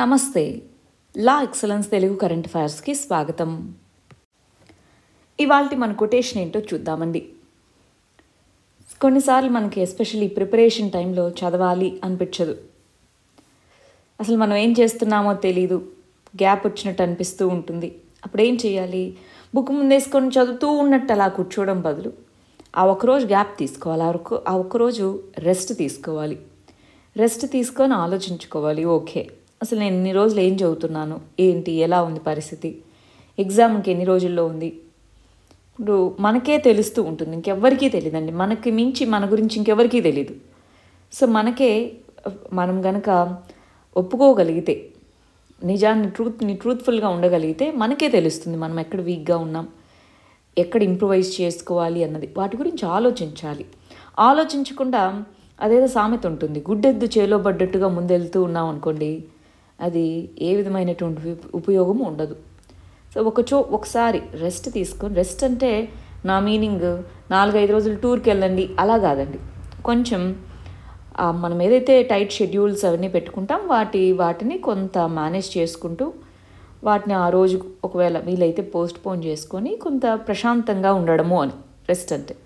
నమస్తే. Law excellence Telugu current అఫైర్స్కి స్వాగతం. ఇవాళ మన కొటేషన్ ఏంటో చూద్దామండి. కొన్నిసార్లు మనకి ఎస్పెషల్లీ ప్రిపరేషన్ టైంలో చదవాలి అనిపించదు. అసలు మనం ఏం చేస్తున్నామో తెలీదు. గ్యాప్ వచ్చినట్టు అనిపిస్తూ ఉంటుంది. అప్పుడు ఏం చేయాలి? బుక్ ముందేసుకొని చదువుతూ ఉన్నట్టు అలా కూర్చోవడం బదులు ఆ ఒకరోజు గ్యాప్ తీసుకోవాలి. ఆ ఒక్క ఆ ఒక్కరోజు రెస్ట్ తీసుకోవాలి. రెస్ట్ తీసుకొని ఆలోచించుకోవాలి. ఓకే. అసలు నేను ఎన్ని రోజులు ఏం చదువుతున్నాను? ఏంటి? ఎలా ఉంది పరిస్థితి? ఎగ్జామ్కి ఎన్ని రోజుల్లో ఉంది? ఇప్పుడు మనకే తెలుస్తూ ఉంటుంది. ఇంకెవ్వరికీ తెలియదండి మనకి మించి మన గురించి ఇంకెవరికీ తెలియదు సో మనకే మనం గనక ఒప్పుకోగలిగితే నిజాన్ని ట్రూత్ని ట్రూత్ఫుల్గా ఉండగలిగితే మనకే తెలుస్తుంది మనం ఎక్కడ వీక్గా ఉన్నాం ఎక్కడ ఇంప్రూవైజ్ చేసుకోవాలి అన్నది. వాటి గురించి ఆలోచించాలి. ఆలోచించకుండా అదేదో సామెత ఉంటుంది. గుడ్డెద్దు చేలో పడ్డట్టుగా ముందెళ్తూ ఉన్నాం అనుకోండి అది ఏ విధమైనటువంటి ఉపయోగం ఉపయోగము ఉండదు. సో ఒక చో ఒకసారి రెస్ట్ తీసుకొని రెస్ట్ అంటే నా మీనింగ్ నాలుగైదు రోజులు టూర్కి వెళ్ళండి అలా కాదండి. కొంచెం మనం ఏదైతే టైట్ షెడ్యూల్స్ అవన్నీ పెట్టుకుంటాం వాటి వాటిని కొంత మేనేజ్ చేసుకుంటూ వాటిని ఆ రోజు ఒకవేళ వీలైతే పోస్ట్ పోన్ చేసుకొని కొంత ప్రశాంతంగా ఉండడము అని రెస్ట్ అంటే.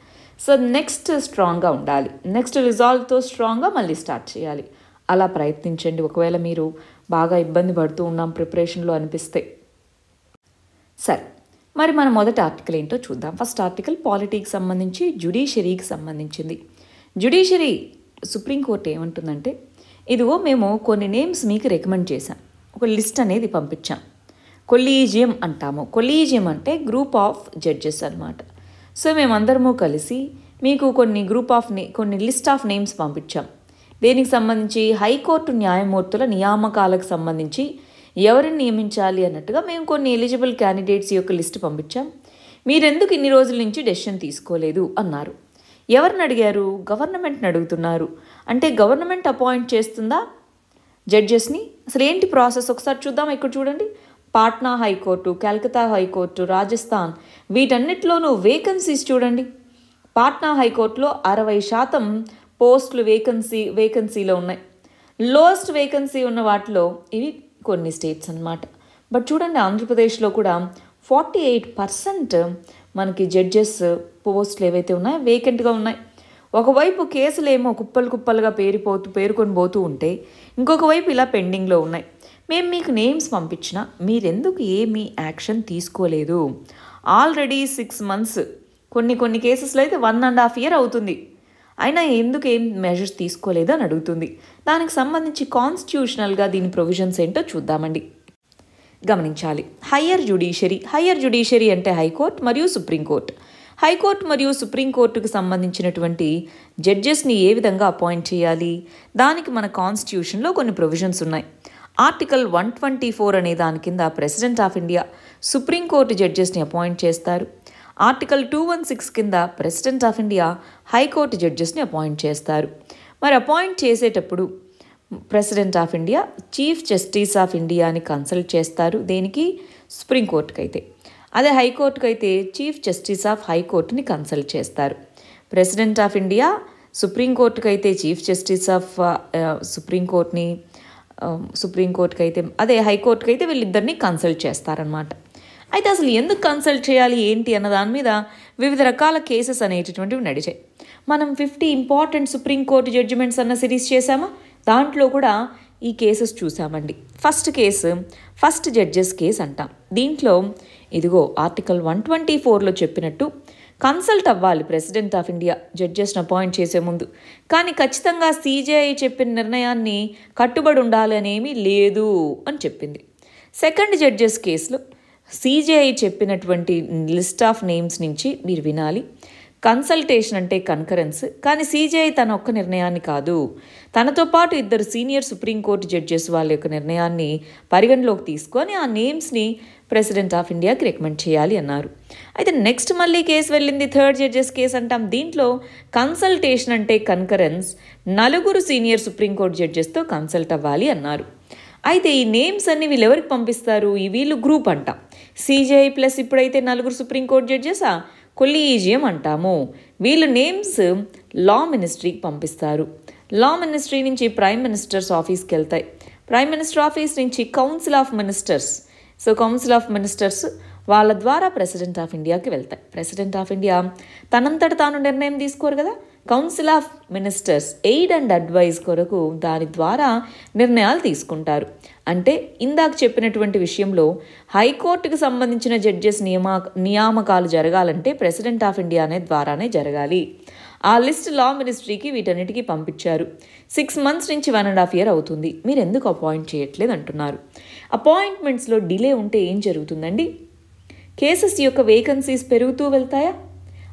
సో నెక్స్ట్ స్ట్రాంగ్గా ఉండాలి. నెక్స్ట్ రిజాల్వ్తో స్ట్రాంగ్గా మళ్ళీ స్టార్ట్ చేయాలి. అలా ప్రయత్నించండి. ఒకవేళ మీరు బాగా ఇబ్బంది పడుతూ ఉన్నాం ప్రిపరేషన్లో అనిపిస్తే. సరే మరి మన మొదటి ఆర్టికల్ ఏంటో చూద్దాం. ఫస్ట్ ఆర్టికల్ పాలిటీకి సంబంధించి జుడిషియరీకి సంబంధించింది. జుడిషియరీ సుప్రీంకోర్టు ఏమంటుందంటే ఇదిగో మేము కొన్ని నేమ్స్ మీకు రికమెండ్ చేశాం. ఒక లిస్ట్ అనేది పంపించాం. కొలీజియం అంటాము. కొలీజియం అంటే గ్రూప్ ఆఫ్ జడ్జెస్ అన్నమాట. సో మేమందరము కలిసి మీకు కొన్ని గ్రూప్ ఆఫ్ నే కొన్ని లిస్ట్ ఆఫ్ నేమ్స్ పంపించాం. దేనికి సంబంధించి హైకోర్టు న్యాయమూర్తుల నియామకాలకు సంబంధించి ఎవరిని నియమించాలి అన్నట్టుగా మేము కొన్ని ఎలిజిబుల్ క్యాండిడేట్స్ యొక్క లిస్ట్ పంపించాం. మీరెందుకు ఇన్ని రోజుల నుంచి డెసిషన్ తీసుకోలేదు? అన్నారు. ఎవరిని అడిగారు? గవర్నమెంట్ని అడుగుతున్నారు. అంటే గవర్నమెంట్ అపాయింట్ చేస్తుందా జడ్జెస్ని? అసలు ఏంటి ప్రాసెస్? ఒకసారి చూద్దాం ఇక్కడ చూడండి. Patna high court Calcutta high court Rajasthan వీటన్నిటిలోనూ vacancies చూడండి. పాట్నా హైకోర్టులో అరవై శాతం పోస్టులు వేకెన్సీ వేకెన్సీలో ఉన్నాయి. లోయెస్ట్ వేకెన్సీ ఉన్న వాటిలో ఇవి కొన్ని స్టేట్స్ అన్నమాట. బట్ చూడండి ఆంధ్రప్రదేశ్లో కూడా ఫార్టీ ఎయిట్ పర్సెంట్ మనకి జడ్జెస్ పోస్టులు ఏవైతే ఉన్నాయో వేకెంట్గా ఉన్నాయి. ఒకవైపు కేసులు ఏమో కుప్పలు కుప్పలుగా పేరిపోతూ పేరుకొని పోతూ ఉంటే ఇంకొక వైపు ఇలా పెండింగ్లో ఉన్నాయి. మేము మీకు నేమ్స్ పంపించిన మీరెందుకు ఏమీ యాక్షన్ తీసుకోలేదు? ఆల్రెడీ సిక్స్ మంత్స్ కొన్ని కొన్ని కేసెస్లో అయితే వన్ అండ్ హాఫ్ ఇయర్ అవుతుంది. అయినా ఎందుకు ఏం మెజర్స్ తీసుకోలేదు అని అడుగుతుంది. దానికి సంబంధించి కాన్స్టిట్యూషనల్గా దీని ప్రొవిజన్స్ ఏంటో చూద్దామండి. గమనించాలి. హయ్యర్ జ్యుడిషియరీ హయ్యర్ జ్యుడిషియరీ అంటే హైకోర్టు మరియు సుప్రీంకోర్టు హైకోర్టు మరియు సుప్రీంకోర్టుకు సంబంధించినటువంటి జడ్జెస్ని ఏ విధంగా అపాయింట్ చేయాలి? దానికి మన కాన్స్టిట్యూషన్లో కొన్ని ప్రొవిజన్స్ ఉన్నాయి. ఆర్టికల్ వన్ ట్వంటీ ఫోర్ అనే దాని కింద president of India supreme court జడ్జెస్ని appoint చేస్తారు. ఆర్టికల్ టూ వన్ సిక్స్ కింద president of India high court జడ్జెస్ని appoint చేస్తారు. మరి అపాయింట్ చేసేటప్పుడు president of India chief justice of ఇండియాని కన్సల్ట్ చేస్తారు. దేనికి? సుప్రీంకోర్టుకి అయితే అదే హైకోర్టుకి అయితే చీఫ్ జస్టిస్ ఆఫ్ హైకోర్టుని కన్సల్ట్ చేస్తారు. ప్రెసిడెంట్ ఆఫ్ ఇండియా సుప్రీంకోర్టుకి అయితే చీఫ్ జస్టిస్ ఆఫ్ సుప్రీంకోర్టుని సుప్రీంకోర్టుకి అయితే అదే హైకోర్టుకి అయితే వీళ్ళిద్దరిని కన్సల్ట్ చేస్తారనమాట అయితే అసలు ఎందుకు కన్సల్ట్ చేయాలి ఏంటి అన్న దాని మీద వివిధ రకాల కేసెస్ అనేటటువంటివి నడిచాయి. మనం fifty important supreme court judgements అన్న సిరీస్ చేశామా? దాంట్లో కూడా ఈ కేసెస్ చూసామండి first case first judges case అంటాం. దీంట్లో ఇదిగో ఆర్టికల్ వన్ ట్వంటీ ఫోర్లో చెప్పినట్టు కన్సల్ట్ అవ్వాలి ప్రెసిడెంట్ ఆఫ్ ఇండియా జడ్జెస్ని అపాయింట్ చేసే ముందు. కానీ ఖచ్చితంగా సీజేఐ చెప్పిన నిర్ణయాన్ని కట్టుబడి ఉండాలి లేదు అని చెప్పింది. సెకండ్ జడ్జెస్ కేసులో సీజేఐ చెప్పినటువంటి లిస్ట్ ఆఫ్ నేమ్స్ నుంచి మీరు వినాలి. కన్సల్టేషన్ అంటే కన్కరెన్స్. కానీ సీజేఐ తన ఒక్క నిర్ణయాన్ని కాదు. తనతో పాటు ఇద్దరు సీనియర్ సుప్రీంకోర్టు జడ్జెస్ వాళ్ళ యొక్క నిర్ణయాన్ని పరిగణలోకి తీసుకొని ఆ నేమ్స్ని ప్రెసిడెంట్ ఆఫ్ ఇండియాకి రికమెండ్ చేయాలి అన్నారు. అయితే నెక్స్ట్ మళ్ళీ కేసు వెళ్ళింది థర్డ్ జడ్జెస్ కేసు అంటాం. దీంట్లో కన్సల్టేషన్ అంటే కన్కరెన్స్. నలుగురు సీనియర్ సుప్రీంకోర్టు జడ్జెస్తో కన్సల్ట్ అవ్వాలి అన్నారు. అయితే ఈ నేమ్స్ అన్ని వీళ్ళు ఎవరికి పంపిస్తారు? ఈ వీళ్ళు గ్రూప్ అంటాం. సీజేఐ ప్లస్ ఇప్పుడైతే నలుగురు సుప్రీంకోర్టు జడ్జెసా కొలీజియం అంటాము. వీళ్ళు నేమ్స్ లా మినిస్ట్రీకి పంపిస్తారు. లా మినిస్ట్రీ నుంచి ప్రైమ్ మినిస్టర్స్ ఆఫీస్కి వెళ్తాయి. ప్రైమ్ మినిస్టర్ ఆఫీస్ నుంచి council of ministers. So council of ministers వాళ్ళ ద్వారా ప్రెసిడెంట్ ఆఫ్ ఇండియాకి వెళ్తాయి. ప్రెసిడెంట్ ఆఫ్ ఇండియా తనంతట తాను నిర్ణయం తీసుకోరు కదా? Council of ministers aid and advise కొరకు దాని ద్వారా నిర్ణయాలు తీసుకుంటారు. అంటే ఇందాక చెప్పినటువంటి విషయంలో హైకోర్టుకు సంబంధించిన జడ్జెస్ నియమా నియామకాలు జరగాలంటే ప్రెసిడెంట్ ఆఫ్ ఇండియా అనే ద్వారానే జరగాలి. ఆ లిస్ట్ లా మినిస్ట్రీకి వీటన్నిటికీ పంపించారు. సిక్స్ మంత్స్ నుంచి వన్ అండ్ హాఫ్ ఇయర్ అవుతుంది. మీరు ఎందుకు అపాయింట్ చేయట్లేదు అంటున్నారు. అపాయింట్మెంట్స్లో డిలే ఉంటే ఏం జరుగుతుందండి? కేసెస్ యొక్క వేకెన్సీస్ పెరుగుతూ వెళ్తాయా?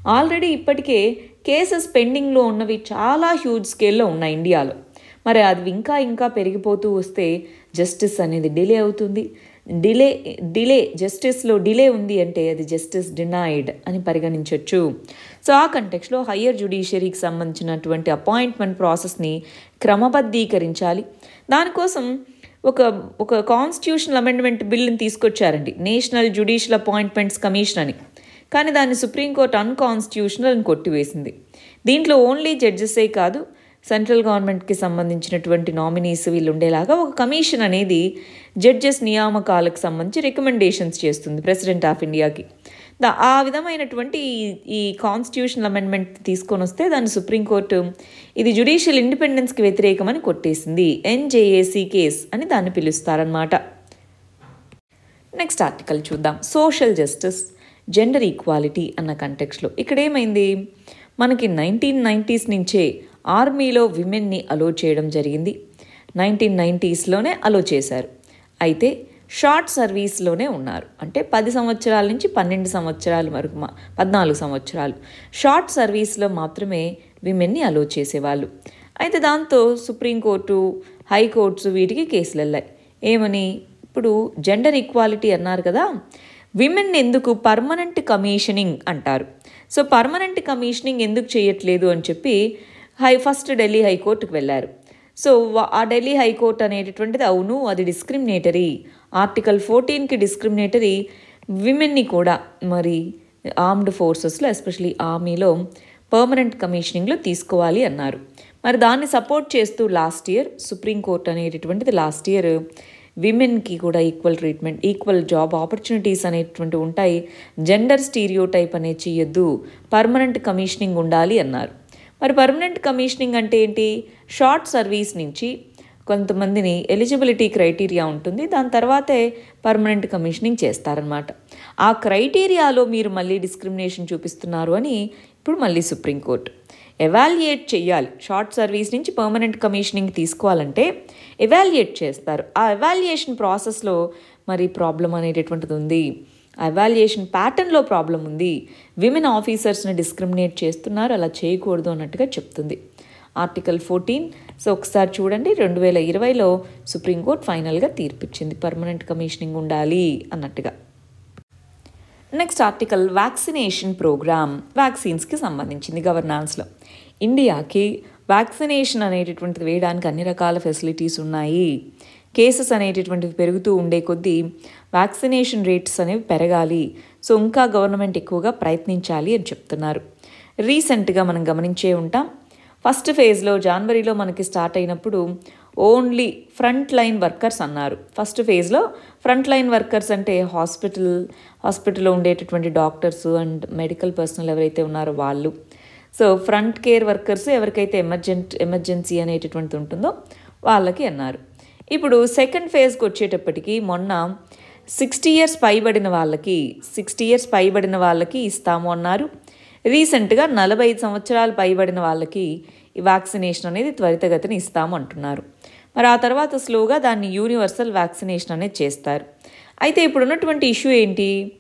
ఆల్రెడీ ఇప్పటికే కేసెస్ పెండింగ్లో ఉన్నవి చాలా హ్యూజ్ స్కేల్లో ఉన్నాయి ఇండియాలో. మరి అది ఇంకా ఇంకా పెరిగిపోతూ వస్తే జస్టిస్ అనేది డిలే అవుతుంది. డిలే డిలే జస్టిస్లో డిలే ఉంది అంటే అది జస్టిస్ డినైడ్ అని పరిగణించవచ్చు సో ఆ కంటెక్స్లో హయ్యర్ జ్యుడిషియరీకి సంబంధించినటువంటి అపాయింట్మెంట్ ప్రాసెస్ని క్రమబద్ధీకరించాలి. దానికోసం ఒక ఒక కాన్స్టిట్యూషనల్ అమెండ్మెంట్ బిల్లుని తీసుకొచ్చారండి. నేషనల్ జ్యుడిషియల్ అపాయింట్మెంట్స్ కమిషన్ అని. కానీ దాన్ని సుప్రీంకోర్టు అన్కాన్స్టిట్యూషనల్ అని కొట్టివేసింది. దీంట్లో ఓన్లీ జడ్జెసే కాదు సెంట్రల్ గవర్నమెంట్కి సంబంధించినటువంటి నామినీస్ వీళ్ళు ఉండేలాగా ఒక కమిషన్ అనేది జడ్జెస్ నియామకాలకు సంబంధించి రికమెండేషన్స్ చేస్తుంది ప్రెసిడెంట్ ఆఫ్ ఇండియాకి ద ఆ విధమైనటువంటి ఈ కాన్స్టిట్యూషనల్ అమెండ్మెంట్ తీసుకొని వస్తే దాన్ని సుప్రీంకోర్టు ఇది జ్యుడిషియల్ ఇండిపెండెన్స్కి వ్యతిరేకమని కొట్టేసింది. ఎన్జేఏసీ కేస్ అని దాన్ని పిలుస్తారనమాట నెక్స్ట్ ఆర్టికల్ చూద్దాం. సోషల్ జస్టిస్ జెండర్ ఈక్వాలిటీ అన్న కంటెక్స్లో ఇక్కడ ఏమైంది మనకి నైన్టీన్ నైంటీస్ నుంచే ఆర్మీలో విమెన్ని అలో చేయడం జరిగింది. నైన్టీన్ నైంటీస్లోనే అలో చేశారు. అయితే షార్ట్ సర్వీస్లోనే ఉన్నారు. అంటే పది సంవత్సరాల నుంచి పన్నెండు సంవత్సరాలు వరకు మా పద్నాలుగు సంవత్సరాలు. షార్ట్ సర్వీస్లో మాత్రమే విమెన్ని అలో చేసేవాళ్ళు. అయితే దాంతో సుప్రీంకోర్టు హైకోర్ట్స్ వీటికి కేసులు వెళ్ళాయి ఏమని? ఇప్పుడు జెండర్ ఈక్వాలిటీ అన్నారు కదా విమెన్ ఎందుకు పర్మనెంట్ కమిషనింగ్ అంటారు. సో పర్మనెంట్ కమిషనింగ్ ఎందుకు చేయట్లేదు అని చెప్పి హై ఫస్ట్ ఢిల్లీ హైకోర్టుకు వెళ్ళారు. సో ఆ ఢిల్లీ హైకోర్టు అనేటటువంటిది అవును అది డిస్క్రిమినేటరీ. ఆర్టికల్ ఫోర్టీన్కి డిస్క్రిమినేటరీ విమెన్ని కూడా మరి ఆర్మ్డ్ ఫోర్సెస్లో ఎస్పెషలీ ఆర్మీలో పర్మనెంట్ కమిషనింగ్లో తీసుకోవాలి అన్నారు. మరి దాన్ని సపోర్ట్ చేస్తూ లాస్ట్ ఇయర్ సుప్రీంకోర్టు అనేటటువంటిది లాస్ట్ ఇయర్ విమెన్కి కూడా equal treatment equal job opportunities అనేటువంటి ఉంటాయి. జెండర్ స్టీరియో టైప్ అనేది చేయొద్దు పర్మనెంట్ కమిషనింగ్ ఉండాలి అన్నారు. మరి పర్మనెంట్ కమిషనింగ్ అంటే ఏంటి? షార్ట్ సర్వీస్ నుంచి కొంతమందిని ఎలిజిబిలిటీ క్రైటీరియా ఉంటుంది. దాని తర్వాతే పర్మనెంట్ కమిషనింగ్ చేస్తారనమాట ఆ క్రైటీరియాలో మీరు మళ్ళీ డిస్క్రిమినేషన్ చూపిస్తున్నారు అని ఇప్పుడు మళ్ళీ సుప్రీంకోర్టు ఎవాల్యుయేట్ చేయాలి షార్ట్ సర్వీస్ నుంచి పర్మనెంట్ కమిషనింగ్ తీసుకోవాలంటే ఎవాల్యుయేట్ చేస్తారు. ఆ ఎవాల్యుయేషన్ ప్రాసెస్లో మరి ప్రాబ్లం అనేటటువంటిది ఉంది. అవాల్యుయేషన్ ప్యాటర్న్లో ప్రాబ్లం ఉంది. విమెన్ ఆఫీసర్స్ని డిస్క్రిమినేట్ చేస్తున్నారు అలా చేయకూడదు అన్నట్టుగా చెప్తుంది. ఆర్టికల్ ఫోర్టీన్ సో ఒకసారి చూడండి రెండు వేల ఇరవైలో సుప్రీంకోర్టు ఫైనల్గా తీర్పిచ్చింది. పర్మనెంట్ కమిషనింగ్ ఉండాలి అన్నట్టుగా. నెక్స్ట్ ఆర్టికల్ వ్యాక్సినేషన్ ప్రోగ్రామ్ వ్యాక్సిన్స్కి సంబంధించింది గవర్నాన్స్లో ఇండియాకి వ్యాక్సినేషన్ అనేటటువంటిది వేయడానికి అన్ని రకాల ఫెసిలిటీస్ ఉన్నాయి. కేసెస్ అనేటటువంటివి పెరుగుతూ ఉండే కొద్దీ వ్యాక్సినేషన్ రేట్స్ అనేవి పెరగాలి. సో ఇంకా గవర్నమెంట్ ఎక్కువగా ప్రయత్నించాలి అని చెప్తున్నారు. రీసెంట్గా మనం గమనించే ఉంటాం ఫస్ట్ ఫేజ్లో జనవరిలో మనకి స్టార్ట్ అయినప్పుడు ఓన్లీ ఫ్రంట్ లైన్ వర్కర్స్ అన్నారు. ఫస్ట్ ఫేజ్లో ఫ్రంట్ లైన్ వర్కర్స్ అంటే హాస్పిటల్ హాస్పిటల్లో ఉండేటటువంటి డాక్టర్స్ అండ్ మెడికల్ పర్సనల్ ఎవరైతే ఉన్నారో వాళ్ళు. సో ఫ్రంట్ కేర్ వర్కర్స్ ఎవరికైతే ఎమర్జెంట్ ఎమర్జెన్సీ అనేటటువంటిది ఉంటుందో వాళ్ళకి అన్నారు. ఇప్పుడు సెకండ్ ఫేజ్కి వచ్చేటప్పటికి మొన్న సిక్స్టీ ఇయర్స్ పైబడిన వాళ్ళకి సిక్స్టీ ఇయర్స్ పైబడిన వాళ్ళకి ఇస్తాము అన్నారు. రీసెంట్గా నలభై ఐదు సంవత్సరాలు పైబడిన వాళ్ళకి ఈ వ్యాక్సినేషన్ అనేది త్వరితగతిన ఇస్తాము అంటున్నారు. మరి ఆ తర్వాత స్లోగా దాన్ని యూనివర్సల్ వ్యాక్సినేషన్ అనేది చేస్తారు. అయితే ఇప్పుడు ఉన్నటువంటి ఇష్యూ ఏంటి?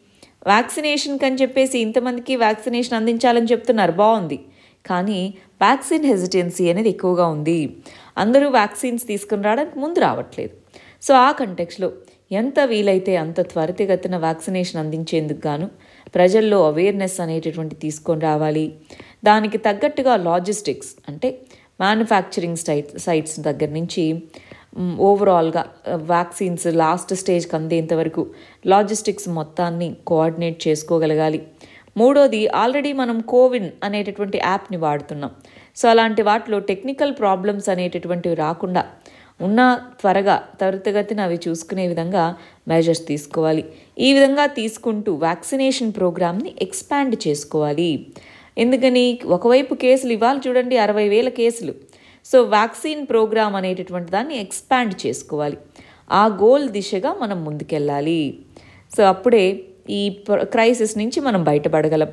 వ్యాక్సినేషన్కి అని చెప్పేసి ఇంతమందికి వ్యాక్సినేషన్ అందించాలని చెప్తున్నారు బాగుంది. కానీ వ్యాక్సిన్ హెజిటెన్సీ అనేది ఎక్కువగా ఉంది. అందరూ వ్యాక్సిన్స్ తీసుకుని రావడానికి ముందు రావట్లేదు. సో ఆ కంటెక్స్లో ఎంత వీలైతే అంత త్వరితగతిన వ్యాక్సినేషన్ అందించేందుకు గాను ప్రజల్లో అవేర్నెస్ అనేటటువంటి తీసుకొని రావాలి. దానికి తగ్గట్టుగా లాజిస్టిక్స్ అంటే మ్యానుఫ్యాక్చరింగ్ సైట్ సైట్స్ దగ్గర నుంచి ఓవరాల్గా వ్యాక్సిన్స్ లాస్ట్ స్టేజ్కి అందేంత వరకు లాజిస్టిక్స్ మొత్తాన్ని కోఆర్డినేట్ చేసుకోగలగాలి. మూడోది ఆల్రెడీ మనం కోవిన్ అనేటటువంటి యాప్ని వాడుతున్నాం. సో అలాంటి వాటిలో టెక్నికల్ ప్రాబ్లమ్స్ అనేటటువంటివి రాకుండా ఉన్న త్వరగా త్వరితగతిన అవి చూసుకునే విధంగా మెజర్స్ తీసుకోవాలి. ఈ విధంగా తీసుకుంటూ వ్యాక్సినేషన్ ప్రోగ్రామ్ని ఎక్స్పాండ్ చేసుకోవాలి. ఎందుకని? ఒకవైపు కేసులు ఇవాళ చూడండి అరవై వేల కేసులు. సో వ్యాక్సిన్ ప్రోగ్రామ్ అనేటటువంటి దాన్ని ఎక్స్పాండ్ చేసుకోవాలి. ఆ గోల్ దిశగా మనం ముందుకెళ్ళాలి. సో అప్పుడే ఈ క్రైసిస్ నుంచి మనం బయటపడగలం.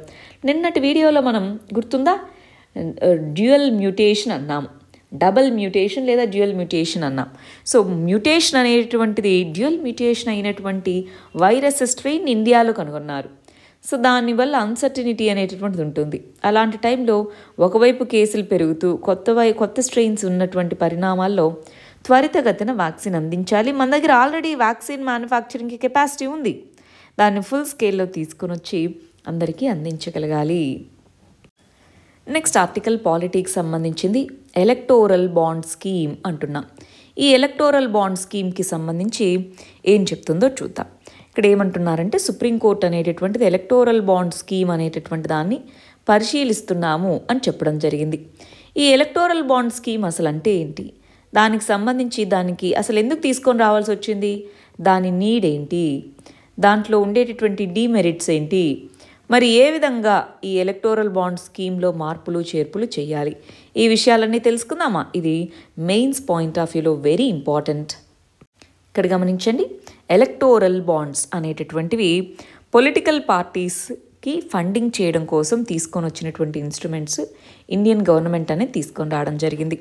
నిన్నటి వీడియోలో మనం గుర్తుందా? డ్యూయల్ మ్యూటేషన్ అన్నాం డబల్ మ్యూటేషన్ లేదా డ్యూయల్ మ్యూటేషన్ అన్నాం. సో మ్యూటేషన్ అనేటువంటిది డ్యూయల్ మ్యూటేషన్ అయినటువంటి వైరస్ స్ట్రెయిన్ ఇండియాలో కనుగొన్నారు. సో దానివల్ల అన్సర్టినిటీ అనేటటువంటిది ఉంటుంది. అలాంటి టైంలో ఒకవైపు కేసులు పెరుగుతూ కొత్త వై కొత్త స్ట్రెయిన్స్ ఉన్నటువంటి పరిణామాల్లో త్వరితగతిన వ్యాక్సిన్ అందించాలి. మన దగ్గర ఆల్రెడీ వ్యాక్సిన్ మ్యానుఫ్యాక్చరింగ్కి కెపాసిటీ ఉంది. దాన్ని ఫుల్ స్కేల్లో తీసుకొని వచ్చి అందరికీ అందించగలగాలి. నెక్స్ట్ ఆర్టికల్ పాలిటిక్స్ సంబంధించింది ఎలక్టోరల్ బాండ్ స్కీమ్ అంటున్నాం. ఈ ఎలక్టోరల్ బాండ్ స్కీమ్కి సంబంధించి ఏం చెప్తుందో చూద్దాం. ఇక్కడ ఏమంటున్నారంటే సుప్రీంకోర్టు అనేటటువంటిది ఎలక్టోరల్ బాండ్ స్కీమ్ అనేటటువంటి దాన్ని పరిశీలిస్తున్నాము అని చెప్పడం జరిగింది. ఈ ఎలక్టోరల్ బాండ్ స్కీమ్ అసలు అంటే ఏంటి? దానికి సంబంధించి దానికి అసలు ఎందుకు తీసుకొని రావాల్సి వచ్చింది? దాని నీడ్ ఏంటి దాంట్లో ఉండేటటువంటి డీమెరిట్స్ ఏంటి? మరి ఏ విధంగా ఈ ఎలక్టోరల్ బాండ్ స్కీమ్లో మార్పులు చేర్పులు చేయాలి? ఈ విషయాలన్నీ తెలుసుకుందామా? ఇది మెయిన్స్ పాయింట్ ఆఫ్ వ్యూలో వెరీ ఇంపార్టెంట్. ఇక్కడ గమనించండి ఎలక్టోరల్ బాండ్స్ అనేటటువంటివి పొలిటికల్ పార్టీస్కి ఫండింగ్ చేయడం కోసం తీసుకొని వచ్చినటువంటి ఇన్స్ట్రుమెంట్స్ ఇండియన్ గవర్నమెంట్ అనేది తీసుకొని రావడం జరిగింది.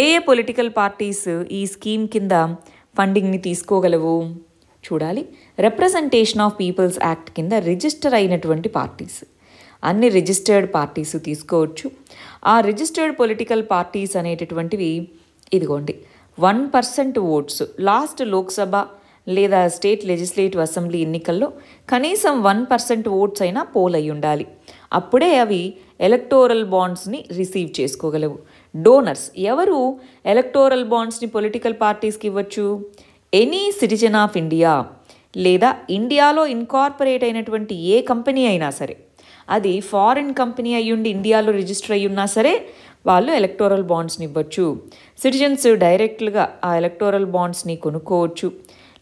ఏ ఏ పొలిటికల్ పార్టీస్ ఈ స్కీమ్ కింద ఫండింగ్ని తీసుకోగలవు? చూడాలి. రిప్రజెంటేషన్ ఆఫ్ పీపుల్స్ యాక్ట్ కింద రిజిస్టర్ అయినటువంటి పార్టీస్ అన్ని రిజిస్టర్డ్ పార్టీస్ తీసుకోవచ్చు. ఆ రిజిస్టర్డ్ పొలిటికల్ పార్టీస్ అనేటటువంటివి ఇదిగోండి one percent votes last Lok Sabha లేదా స్టేట్ లెజిస్లేటివ్ అసెంబ్లీ ఎన్నికల్లో కనీసం వన్ పర్సెంట్ ఓట్స్ అయినా పోల్ అయి ఉండాలి. అప్పుడే అవి ఎలక్టోరల్ బాండ్స్ని రిసీవ్ చేసుకోగలవు. డోనర్స్ ఎవరు ఎలక్టోరల్ బాండ్స్ని పొలిటికల్ పార్టీస్కి ఇవ్వచ్చు? ఎనీ సిటిజన్ ఆఫ్ ఇండియా లేదా ఇండియాలో ఇన్కార్పొరేట్ అయినటువంటి ఏ కంపెనీ అయినా సరే అది ఫారిన్ కంపెనీ అయ్యుండి ఇండియాలో రిజిస్టర్ అయ్యి ఉన్నా సరే వాళ్ళు ఎలక్టోరల్ బాండ్స్ని ఇవ్వచ్చు. సిటిజన్స్ డైరెక్ట్గా ఆ ఎలక్టోరల్ బాండ్స్ని కొనుక్కోవచ్చు.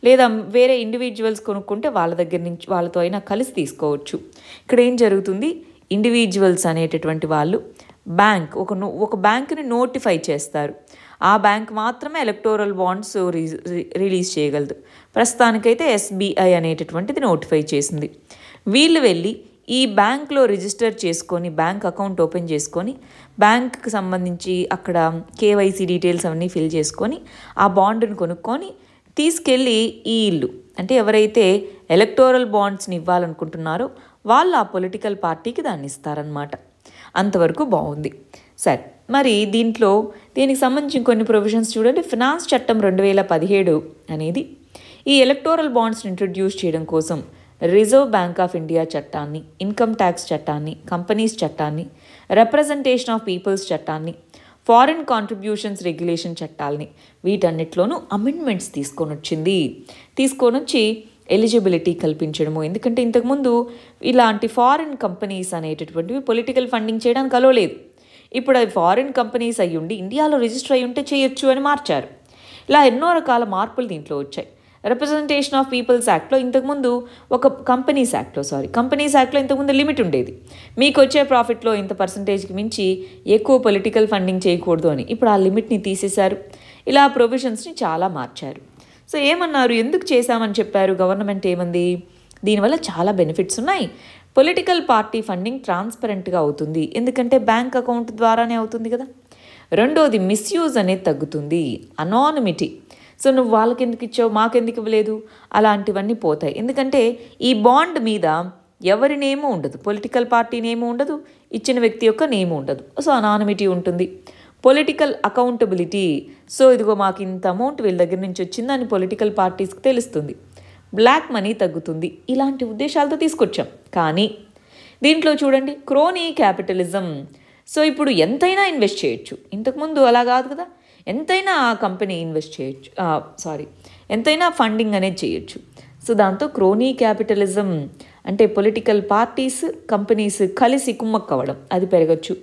లేదా వేరే ఇండివిజువల్స్ కొనుక్కుంటే వాళ్ళ దగ్గర నుంచి వాళ్ళతో అయినా కలిసి తీసుకోవచ్చు. ఇక్కడ ఏం జరుగుతుంది? ఇండివిజువల్స్ అనేటటువంటి వాళ్ళు బ్యాంక్ ఒక నో ఒక బ్యాంక్ని నోటిఫై చేస్తారు. ఆ బ్యాంక్ మాత్రమే ఎలక్టోరల్ బాండ్స్ రిలీజ్ చేయగలదు. ప్రస్తుతానికైతే ఎస్బీఐ అనేటటువంటిది నోటిఫై చేసింది. వీళ్ళు వెళ్ళి ఈ బ్యాంక్లో రిజిస్టర్ చేసుకొని బ్యాంక్ అకౌంట్ ఓపెన్ చేసుకొని బ్యాంక్కి సంబంధించి అక్కడ కేవైసీ డీటెయిల్స్ అవన్నీ ఫిల్ చేసుకొని ఆ బాండ్ను కొనుక్కొని తీసుకెళ్ళి ఈ ఇల్లు. అంటే ఎవరైతే ఎలక్టోరల్ బాండ్స్ని ఇవ్వాలనుకుంటున్నారో వాళ్ళు ఆ పొలిటికల్ పార్టీకి దాన్ని ఇస్తారనమాట అంతవరకు బాగుంది. సరే. మరి దీంట్లో దీనికి సంబంధించి కొన్ని ప్రొవిజన్స్ చూడండి. ఫినాన్స్ చట్టం రెండు వేల పదిహేడు అనేది ఈ ఎలక్టోరల్ బాండ్స్ని ఇంట్రడ్యూస్ చేయడం కోసం రిజర్వ్ బ్యాంక్ ఆఫ్ ఇండియా చట్టాన్ని ఇన్కమ్ ట్యాక్స్ చట్టాన్ని కంపెనీస్ చట్టాన్ని రిప్రజెంటేషన్ ఆఫ్ పీపుల్స్ చట్టాన్ని ఫారిన్ కాంట్రిబ్యూషన్స్ రెగ్యులేషన్ చట్టాలని వీటన్నిటిలోనూ అమెండ్మెంట్స్ తీసుకొని వచ్చింది తీసుకొని వచ్చి ఎలిజిబిలిటీ కల్పించడము. ఎందుకంటే ఇంతకుముందు ఇలాంటి ఫారిన్ కంపెనీస్ అనేటటువంటివి పొలిటికల్ ఫండింగ్ చేయడానికి అలవలేదు ఇప్పుడు అవి ఫారిన్ కంపెనీస్ అయ్యి ఉండి ఇండియాలో రిజిస్టర్ అయ్యి ఉంటే చేయొచ్చు అని మార్చారు. ఇలా ఎన్నో రకాల మార్పులు దీంట్లో వచ్చాయి. రిప్రజెంటేషన్ ఆఫ్ పీపుల్స్ యాక్ట్లో ఇంతకుముందు ఒక కంపెనీస్ యాక్ట్లో సారీ కంపెనీస్ యాక్ట్లో ఇంతకుముందు లిమిట్ ఉండేది. మీకు వచ్చే ప్రాఫిట్లో ఇంత పర్సంటేజ్కి మించి ఎక్కువ పొలిటికల్ ఫండింగ్ చేయకూడదు అని ఇప్పుడు ఆ లిమిట్ని తీసేశారు. ఇలా ప్రొవిజన్స్ని చాలా మార్చారు. సో ఏమన్నారు? ఎందుకు చేశామని చెప్పారు? గవర్నమెంట్ ఏమంది? దీనివల్ల చాలా బెనిఫిట్స్ ఉన్నాయి. పొలిటికల్ పార్టీ ఫండింగ్ ట్రాన్స్పరెంట్గా అవుతుంది. ఎందుకంటే బ్యాంక్ అకౌంట్ ద్వారానే అవుతుంది కదా. రెండోది మిస్యూజ్ అనేది తగ్గుతుంది. అనానిమిటీ సో నువ్వు వాళ్ళకి ఎందుకు ఇచ్చావు? మాకెందుకు ఇవ్వలేదు? అలాంటివన్నీ పోతాయి. ఎందుకంటే ఈ బాండ్ మీద ఎవరి నేము ఉండదు. పొలిటికల్ పార్టీ నేము ఉండదు. ఇచ్చిన వ్యక్తి యొక్క నేము ఉండదు. సో అనానిమిటీ ఉంటుంది. Political accountability. సో ఇదిగో మాకు ఇంత అమౌంట్ వీళ్ళ దగ్గర నుంచి వచ్చిందని పొలిటికల్ పార్టీస్కి తెలుస్తుంది. బ్లాక్ మనీ తగ్గుతుంది. ఇలాంటి ఉద్దేశాలతో తీసుకొచ్చాం. కానీ దీంట్లో చూడండి క్రోనీ క్యాపిటలిజం. సో ఇప్పుడు ఎంతైనా ఇన్వెస్ట్ చేయొచ్చు. ఇంతకుముందు అలా కాదు కదా? ఎంతైనా ఆ కంపెనీ ఇన్వెస్ట్ చేయొచ్చు. సారీ ఎంతైనా ఫండింగ్ అనేది చేయొచ్చు. సో దాంతో క్రోనీ క్యాపిటలిజం అంటే పొలిటికల్ పార్టీస్ కంపెనీస్ కలిసి కుమ్మక్కవడం అది పెరగచ్చు.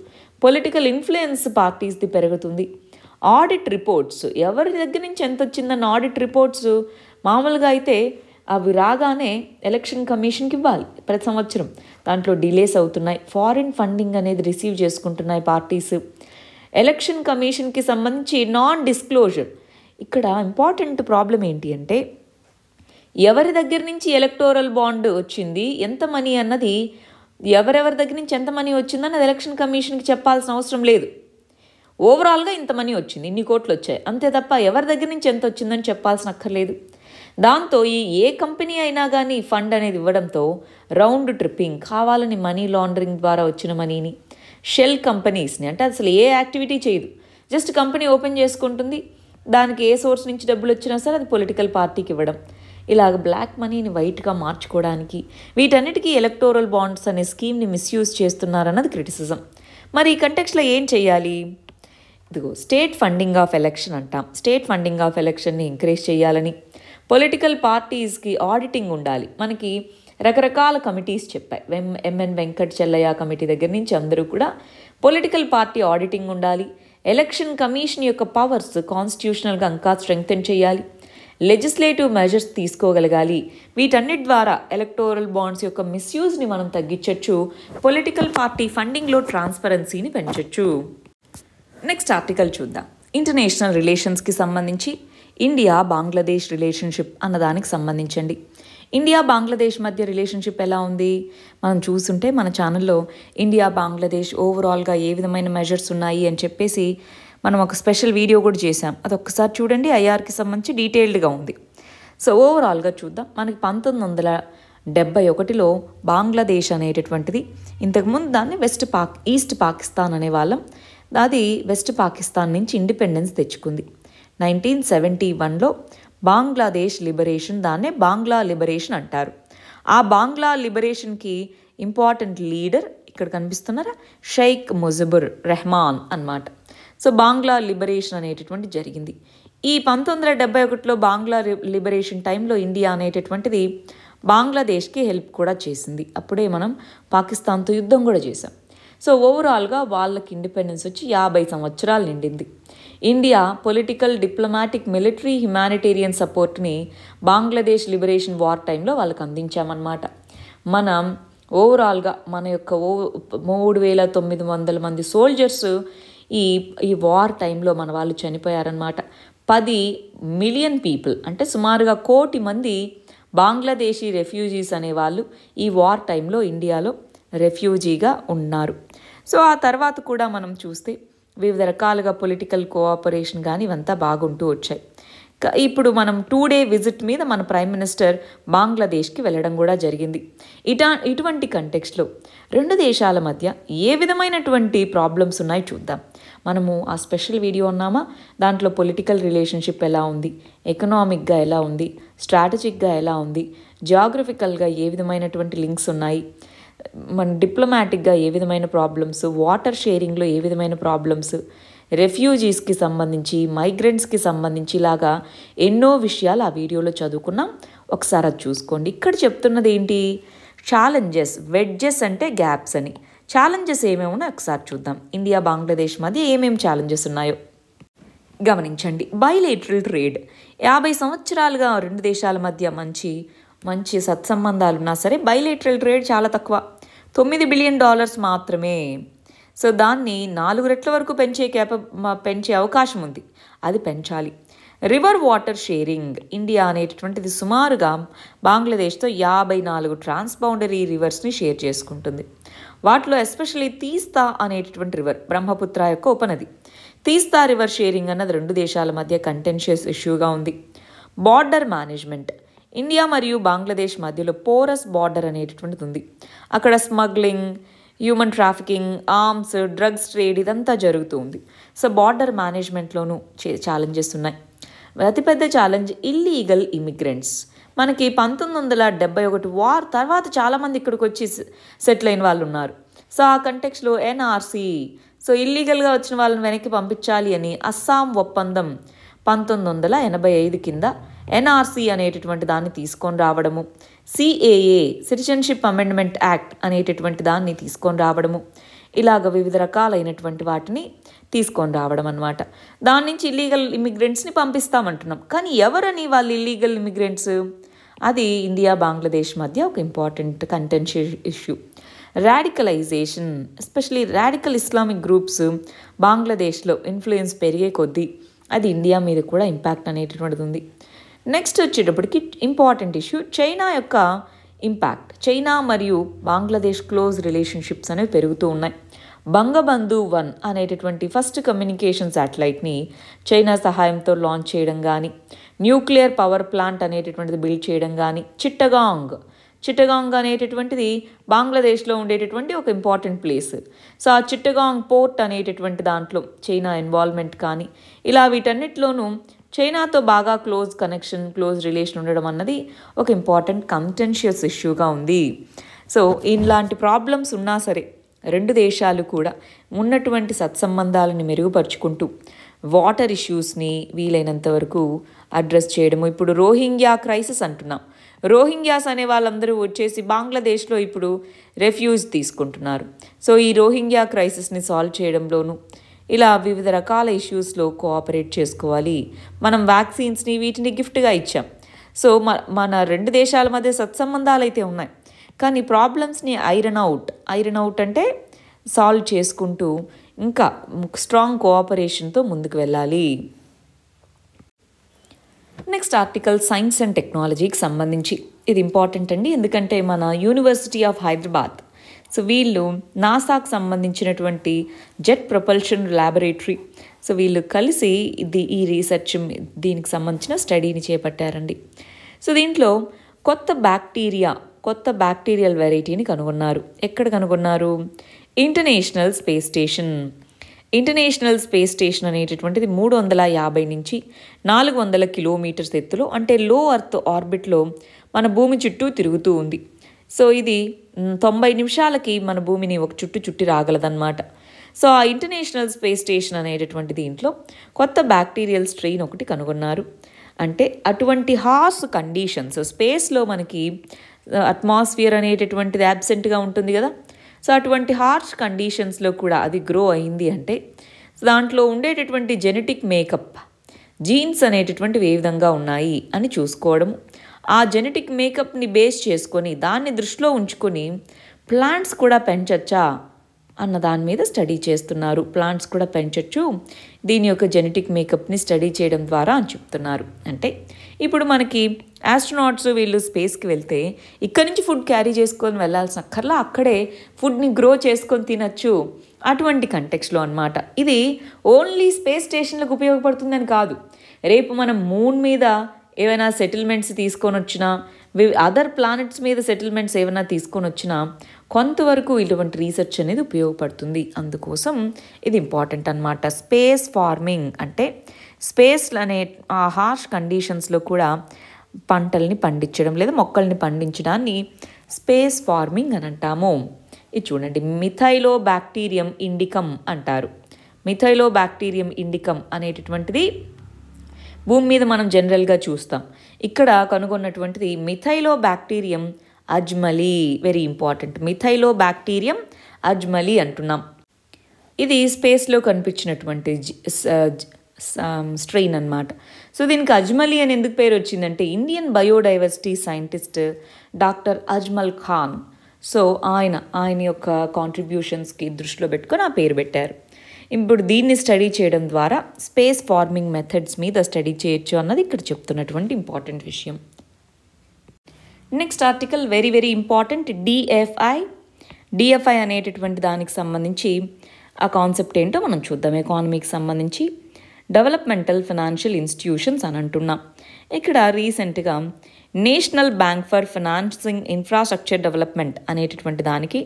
పొలిటికల్ ఇన్ఫ్లుయెన్స్ పార్టీస్ది పెరుగుతుంది. ఆడిట్ రిపోర్ట్స్ ఎవరి దగ్గర నుంచి ఎంత వచ్చిందన్న ఆడిట్ రిపోర్ట్స్? మామూలుగా అయితే అవి రాగానే ఎలక్షన్ కమిషన్కి ఇవ్వాలి ప్రతి సంవత్సరం. దాంట్లో డిలేస్ అవుతున్నాయి ఫారిన్ ఫండింగ్ అనేది రిసీవ్ చేసుకుంటున్నాయి పార్టీస్ ఎలక్షన్ కమిషన్కి సంబంధించి నాన్ డిస్క్లోజర్ ఇక్కడ ఇంపార్టెంట్ ప్రాబ్లం ఏంటి అంటే ఎవరి దగ్గర నుంచి ఎలక్టోరల్ బాండ్ వచ్చింది ఎంత మనీ అన్నది ఎవరెవరి దగ్గర నుంచి ఎంత మనీ వచ్చిందన్నది ఎలక్షన్ కమిషన్కి చెప్పాల్సిన అవసరం లేదు. ఓవరాల్గా ఇంత మనీ వచ్చింది ఇన్ని కోట్లు వచ్చాయి. అంతే తప్ప ఎవరి దగ్గర నుంచి ఎంత వచ్చిందని చెప్పాల్సిన అక్కర్లేదు. దాంతో ఈ ఏ కంపెనీ అయినా కానీ ఫండ్ అనేది ఇవ్వడంతో రౌండ్ ట్రిప్పింగ్ కావాలని మనీ లాండరింగ్ ద్వారా వచ్చిన మనీని షెల్ కంపెనీస్ని అంటే అసలు ఏ యాక్టివిటీ చేయదు. జస్ట్ కంపెనీ ఓపెన్ చేసుకుంటుంది. దానికి ఏ సోర్స్ నుంచి డబ్బులు వచ్చినా సరే అది పొలిటికల్ పార్టీకి ఇవ్వడం. ఇలాగ బ్లాక్ మనీని వైట్గా మార్చుకోవడానికి వీటన్నిటికీ ఎలక్టోరల్ బాండ్స్ అనే స్కీమ్ని మిస్యూజ్ చేస్తున్నారన్నది క్రిటిసిజం. మరి ఈ కంటెక్స్లో ఏం చేయాలి? ఇదిగో స్టేట్ ఫండింగ్ ఆఫ్ ఎలక్షన్ అంటాం. స్టేట్ ఫండింగ్ ఆఫ్ ఎలక్షన్ని ఎంకరేజ్ చేయాలని పొలిటికల్ పార్టీస్కి ఆడిటింగ్ ఉండాలి. మనకి రకరకాల కమిటీస్ చెప్పాయి. వెం ఎంఎన్ వెంకట్ చెల్లయ్య కమిటీ దగ్గర నుంచి అందరూ కూడా పొలిటికల్ పార్టీ ఆడిటింగ్ ఉండాలి. ఎలక్షన్ కమిషన్ యొక్క పవర్స్ కాన్స్టిట్యూషనల్గా ఇంకా స్ట్రెంగ్తెన్ చేయాలి. లెజిస్లేటివ్ మెజర్స్ తీసుకోగలగాలి. వీటన్నిటి ద్వారా ఎలక్టోరల్ బాండ్స్ యొక్క మిస్యూజ్ని మనం తగ్గించవచ్చు పొలిటికల్ పార్టీ ఫండింగ్లో ట్రాన్స్పరెన్సీని పెంచవచ్చు నెక్స్ట్ ఆర్టికల్ చూద్దాం. ఇంటర్నేషనల్ రిలేషన్స్కి సంబంధించి ఇండియా బంగ్లాదేశ్ రిలేషన్షిప్ అన్నదానికి సంబంధించండి. ఇండియా బంగ్లాదేశ్ మధ్య రిలేషన్షిప్ ఎలా ఉంది? మనం చూస్తుంటే మన ఛానల్లో ఇండియా బంగ్లాదేశ్ ఓవరాల్గా ఏ విధమైన మెజర్స్ ఉన్నాయి అని చెప్పేసి మనం ఒక స్పెషల్ వీడియో కూడా చేసాం అది ఒక్కసారి చూడండి ఐఆర్కి సంబంధించి డీటెయిల్డ్గా ఉంది. సో ఓవరాల్గా చూద్దాం. మనకి పంతొమ్మిది వందల డెబ్బై ఒకటిలో బంగ్లాదేశ్ అనేటటువంటిది ఇంతకుముందు దాన్ని వెస్ట్ పాక్ ఈస్ట్ పాకిస్తాన్ అనే వాళ్ళం. అది వెస్ట్ పాకిస్తాన్ నుంచి ఇండిపెండెన్స్ తెచ్చుకుంది. నైన్టీన్ సెవెంటీ వన్లో బాంగ్లాదేశ్ లిబరేషన్ దాన్నే బాంగ్లా లిబరేషన్ అంటారు. ఆ బాంగ్లా లిబరేషన్కి ఇంపార్టెంట్ లీడర్ ఇక్కడ కనిపిస్తున్నారా? షైక్ ముజబుర్ రెహమాన్ అన్నమాట. సో బాంగ్లా లిబరేషన్ అనేటటువంటి జరిగింది. ఈ పంతొమ్మిది వందల డెబ్బై ఒకటిలో బాంగ్లా లిబరేషన్ టైంలో ఇండియా అనేటటువంటిది బంగ్లాదేశ్కి హెల్ప్ కూడా చేసింది. అప్పుడే మనం పాకిస్తాన్తో యుద్ధం కూడా చేసాం సో ఓవరాల్గా వాళ్ళకి ఇండిపెండెన్స్ వచ్చి యాభై సంవత్సరాలు నిండింది. India political diplomatic military humanitarian సపోర్ట్ని బంగ్లాదేశ్ లిబరేషన్ వార్ టైంలో వాళ్ళకి అందించామన్నమాట. మనం ఓవరాల్గా మన యొక్క ఓ మూడు వేల తొమ్మిది వందల మంది సోల్జర్స్ ఈ ఈ వార్ టైంలో మన వాళ్ళు చనిపోయారనమాట పది మిలియన్ పీపుల్ అంటే సుమారుగా కోటి మంది బంగ్లాదేశీ రెఫ్యూజీస్ అనేవాళ్ళు ఈ వార్ టైంలో ఇండియాలో రెఫ్యూజీగా ఉన్నారు. సో ఆ తర్వాత కూడా మనం చూస్తే వివిధ రకాలుగా పొలిటికల్ కోఆపరేషన్ కానీ ఇవంతా బాగుంటూ వచ్చాయి. ఇప్పుడు మనం టూ డే విజిట్ మీద మన ప్రైమ్ మినిస్టర్ బంగ్లాదేశ్కి వెళ్ళడం కూడా జరిగింది. ఇటా ఇటువంటి కంటెక్స్ట్లో రెండు దేశాల మధ్య ఏ విధమైనటువంటి ప్రాబ్లమ్స్ ఉన్నాయి చూద్దాం. మనము ఆ స్పెషల్ వీడియో ఉన్నామా దాంట్లో పొలిటికల్ రిలేషన్షిప్ ఎలా ఉంది? ఎకనామిక్గా ఎలా ఉంది? స్ట్రాటజిక్గా ఎలా ఉంది? జాగ్రఫికల్గా ఏ విధమైనటువంటి లింక్స్ ఉన్నాయి? మన డిప్లొమాటిక్గా ఏ విధమైన ప్రాబ్లమ్స్ వాటర్ షేరింగ్లో ఏ విధమైన ప్రాబ్లమ్స్ రెఫ్యూజీస్కి సంబంధించి మైగ్రెంట్స్కి సంబంధించి ఇలాగా ఎన్నో విషయాలు ఆ వీడియోలో చదువుకున్నాం. ఒకసారి అది చూసుకోండి. ఇక్కడ చెప్తున్నది ఏంటి? ఛాలెంజెస్ వెడ్జెస్ అంటే గ్యాప్స్ అని. ఛాలెంజెస్ ఏమేమి ఉన్నాయో ఒకసారి చూద్దాం. ఇండియా బంగ్లాదేశ్ మధ్య ఏమేమి ఛాలెంజెస్ ఉన్నాయో గమనించండి. బైలేటరల్ ట్రేడ్ యాభై సంవత్సరాలుగా రెండు దేశాల మధ్య మంచి మంచి సత్సంబంధాలు ఉన్నా సరే బైలేటరల్ ట్రేడ్ చాలా తక్కువ. తొమ్మిది బిలియన్ డాలర్స్ మాత్రమే. సో దాన్ని నాలుగు రెట్ల వరకు పెంచే క్యాప మ- పెంచే అవకాశం ఉంది. అది పెంచాలి. రివర్ వాటర్ షేరింగ్ ఇండియా అనేటటువంటిది సుమారుగా బంగ్లాదేశ్తో యాభై నాలుగు ట్రాన్స్బౌండరీ రివర్స్ని షేర్ చేసుకుంటుంది. వాటిలో ఎస్పెషల్లీ తీస్తా అనేటటువంటి రివర్ బ్రహ్మపుత్ర యొక్క ఉపనది. తీస్తా రివర్ షేరింగ్ అన్నది రెండు దేశాల మధ్య కంటెన్షియస్ ఇష్యూగా ఉంది. బార్డర్ మేనేజ్మెంట్ ఇండియా మరియు బంగ్లాదేశ్ మధ్యలో పోరస్ బార్డర్ అనేటటువంటిది ఉంది. అక్కడ smuggling human trafficking arms drugs trade ఇదంతా జరుగుతూ ఉంది. సో బార్డర్ మేనేజ్మెంట్లోనూ చే ఛాలెంజెస్ ఉన్నాయి. అతిపెద్ద ఛాలెంజ్ ఇల్లీగల్ ఇమిగ్రెంట్స్. మనకి పంతొమ్మిది వందల డెబ్బై ఒకటి వార్ తర్వాత చాలామంది ఇక్కడికి వచ్చి సెటిల్ అయిన వాళ్ళు ఉన్నారు. సో ఆ కంటెక్స్లో ఎన్ఆర్సీ సో ఇల్లీగల్గా వచ్చిన వాళ్ళని వెనక్కి పంపించాలి అని అస్సాం ఒప్పందం పంతొమ్మిది వందల ఎనభై ఐదు కింద ఎన్ఆర్సీ అనేటటువంటి దాన్ని తీసుకొని రావడము. సిఏఏ సిటిజన్షిప్ అమెండ్మెంట్ యాక్ట్ అనేటటువంటి దాన్ని తీసుకొని రావడము. ఇలాగ వివిధ రకాలైనటువంటి వాటిని తీసుకొని రావడం అనమాట దాని నుంచి ఇల్లీగల్ ఇమిగ్రెంట్స్ని పంపిస్తామంటున్నాం. కానీ ఎవరని వాళ్ళు ఇల్లీగల్ ఇమిగ్రెంట్స్ అది ఇండియా బంగ్లాదేశ్ మధ్య ఒక important contentious issue radicalisation especially radical Islamic groups బంగ్లాదేశ్లో ఇన్ఫ్లుయెన్స్ పెరిగే కొద్దీ అది ఇండియా మీద కూడా ఇంపాక్ట్ అనేటటువంటిది ఉంది. నెక్స్ట్ వచ్చేటప్పటికి ఇంపార్టెంట్ ఇష్యూ చైనా యొక్క ఇంపాక్ట్ చైనా మరియు బంగ్లాదేశ్ క్లోజ్ రిలేషన్షిప్స్ అనేవి పెరుగుతూ ఉన్నాయి. బంగబంధు వన్ అనేటటువంటి ఫస్ట్ కమ్యూనికేషన్ శాటిలైట్ని చైనా సహాయంతో లాంచ్ చేయడం కానీ న్యూక్లియర్ పవర్ ప్లాంట్ అనేటటువంటిది బిల్డ్ చేయడం కానీ చిట్టగాంగ్ చిట్టగాంగ్ అనేటటువంటిది బంగ్లాదేశ్లో ఉండేటటువంటి ఒక ఇంపార్టెంట్ ప్లేస్ సో ఆ చిట్టగాంగ్ పోర్ట్ అనేటటువంటి దాంట్లో చైనా ఇన్వాల్వ్మెంట్ కానీ ఇలా వీటన్నిటిలోనూ చైనాతో బాగా క్లోజ్ కనెక్షన్ క్లోజ్ రిలేషన్ ఉండడం అన్నది ఒక ఇంపార్టెంట్ కంటెన్షియస్ ఇష్యూగా ఉంది. సో ఇలాంటి ప్రాబ్లమ్స్ ఉన్నా సరే రెండు దేశాలు కూడా ఉన్నటువంటి సత్సంబంధాలను మెరుగుపరుచుకుంటూ వాటర్ ఇష్యూస్ని వీలైనంత వరకు అడ్రస్ చేయడము. ఇప్పుడు రోహింగ్యా క్రైసిస్ అంటున్నాం. రోహింగ్యాస్ అనే వాళ్ళందరూ వచ్చేసి బంగ్లాదేశ్లో ఇప్పుడు రెఫ్యూజ్ తీసుకుంటున్నారు. సో ఈ రోహింగ్యా క్రైసిస్ని సాల్వ్ చేయడంలోనూ ఇలా వివిధ రకాల ఇష్యూస్లో కోఆపరేట్ చేసుకోవాలి. మనం వ్యాక్సిన్స్ని వీటిని గిఫ్ట్గా ఇచ్చాం. సో మ మన రెండు దేశాల మధ్య సత్సంబంధాలు అయితే ఉన్నాయి. కానీ ప్రాబ్లమ్స్ని ఐరన్ అవుట్. ఐరన్ అవుట్ అంటే సాల్వ్ చేసుకుంటూ ఇంకా స్ట్రాంగ్ కోఆపరేషన్తో ముందుకు వెళ్ళాలి. నెక్స్ట్ ఆర్టికల్ సైన్స్ అండ్ టెక్నాలజీకి సంబంధించి. ఇది ఇంపార్టెంట్ అండి. ఎందుకంటే మన యూనివర్సిటీ ఆఫ్ హైదరాబాద్ సో వీళ్ళు నాసాకు సంబంధించినటువంటి జెట్ ప్రొపల్షన్ ల్యాబొరేటరీ సో వీళ్ళు కలిసి ఇది ఈ రీసెర్చ్ దీనికి సంబంధించిన స్టడీని చేపట్టారండి. సో దీంట్లో కొత్త బ్యాక్టీరియా కొత్త బ్యాక్టీరియల్ వెరైటీని కనుగొన్నారు. ఎక్కడ కనుగొన్నారు? International space station international space station అనేటటువంటిది మూడు వందల యాభై నుంచి నాలుగు వందల కిలోమీటర్స్ ఎత్తులో అంటే లో అర్త్ ఆర్బిట్లో మన భూమి చుట్టూ తిరుగుతూ ఉంది. సో ఇది తొంభై నిమిషాలకి మన భూమిని ఒక చుట్టు చుట్టి రాగలదన్నమాట. సో ఆ ఇంటర్నేషనల్ స్పేస్ స్టేషన్ అనేటటువంటి దీంట్లో కొత్త బ్యాక్టీరియల్ స్ట్రెయిన్ ఒకటి కనుగొన్నారు. అంటే అటువంటి హార్స్ కండిషన్స్ స్పేస్లో మనకి అట్మాస్ఫియర్ అనేటటువంటిది యాబ్సెంట్గా ఉంటుంది కదా. సో అటువంటి హార్ష్ కండిషన్స్లో కూడా అది గ్రో అయింది అంటే దాంట్లో ఉండేటటువంటి జెనెటిక్ మేకప్ జీన్స్ అనేటటువంటివి ఏ విధంగా ఉన్నాయి అని చూసుకోవడం ఆ జెనెటిక్ మేకప్ని బేస్ చేసుకొని దాన్ని దృష్టిలో ఉంచుకొని ప్లాంట్స్ కూడా పెంచచ్చా అన్న దాని మీద స్టడీ చేస్తున్నారు. ప్లాంట్స్ కూడా పెంచొచ్చు. దీని యొక్క జెనెటిక్ మేకప్ని స్టడీ చేయడం ద్వారా అని చెప్తున్నారు. అంటే ఇప్పుడు మనకి ఆస్ట్రోనాట్స్ వీళ్ళు స్పేస్కి వెళ్తే ఇక్కడి నుంచి ఫుడ్ క్యారీ చేసుకొని వెళ్ళాల్సిన అక్కర్లా అక్కడే ఫుడ్ని గ్రో చేసుకొని తినచ్చు అటువంటి కంటెక్స్లో అన్నమాట. ఇది ఓన్లీ స్పేస్ స్టేషన్లకు ఉపయోగపడుతుందని కాదు. రేపు మనం మూన్ మీద ఏవైనా సెటిల్మెంట్స్ తీసుకొని వచ్చినా అదర్ ప్లానెట్స్ మీద సెటిల్మెంట్స్ ఏమైనా తీసుకొని వచ్చినా కొంతవరకు ఇటువంటి రీసెర్చ్ అనేది ఉపయోగపడుతుంది. అందుకోసం ఇది ఇంపార్టెంట్ అనమాట స్పేస్ ఫార్మింగ్ అంటే స్పేస్ అనే ఆ హార్ష్ కండిషన్స్లో కూడా పంటల్ని పండించడం లేదా మొక్కల్ని పండించడాన్ని స్పేస్ ఫార్మింగ్ అని అంటాము. ఇది చూడండి మిథైలో బ్యాక్టీరియం ఇండికం అంటారు. మిథైలో బ్యాక్టీరియం ఇండికం అనేటటువంటిది భూమి మీద మనం జనరల్గా చూస్తాం. ఇక్కడ కనుగొన్నటువంటిది methylobacterium ajmalii very important methylobacterium ajmalii అంటున్నాం. ఇది స్పేస్లో కనిపించినటువంటి స్ట్రెయిన్ అన్నమాట. సో దీనికి అజ్మలి అని ఎందుకు పేరు వచ్చిందంటే Indian biodiversity scientist doctor Ajmal Khan. So ఆయన ఆయన యొక్క కాంట్రిబ్యూషన్స్కి దృష్టిలో పెట్టుకొని ఆ పేరు పెట్టారు. ఇప్పుడు దీన్ని స్టడీ చేయడం ద్వారా స్పేస్ ఫార్మింగ్ మెథడ్స్ మీద స్టడీ చేయొచ్చు అన్నది ఇక్కడ చెప్తున్నటువంటి ఇంపార్టెంట్ విషయం. Next article very very important DFI DFI అనేటటువంటి దానికి సంబంధించి ఆ కాన్సెప్ట్ ఏంటో మనం చూద్దాం. ఎకానమీకి సంబంధించి డెవలప్మెంటల్ ఫినాన్షియల్ ఇన్స్టిట్యూషన్స్ అని అంటున్నాం. ఇక్కడ రీసెంట్గా national bank for financing infrastructure development అనేటటువంటి దానికి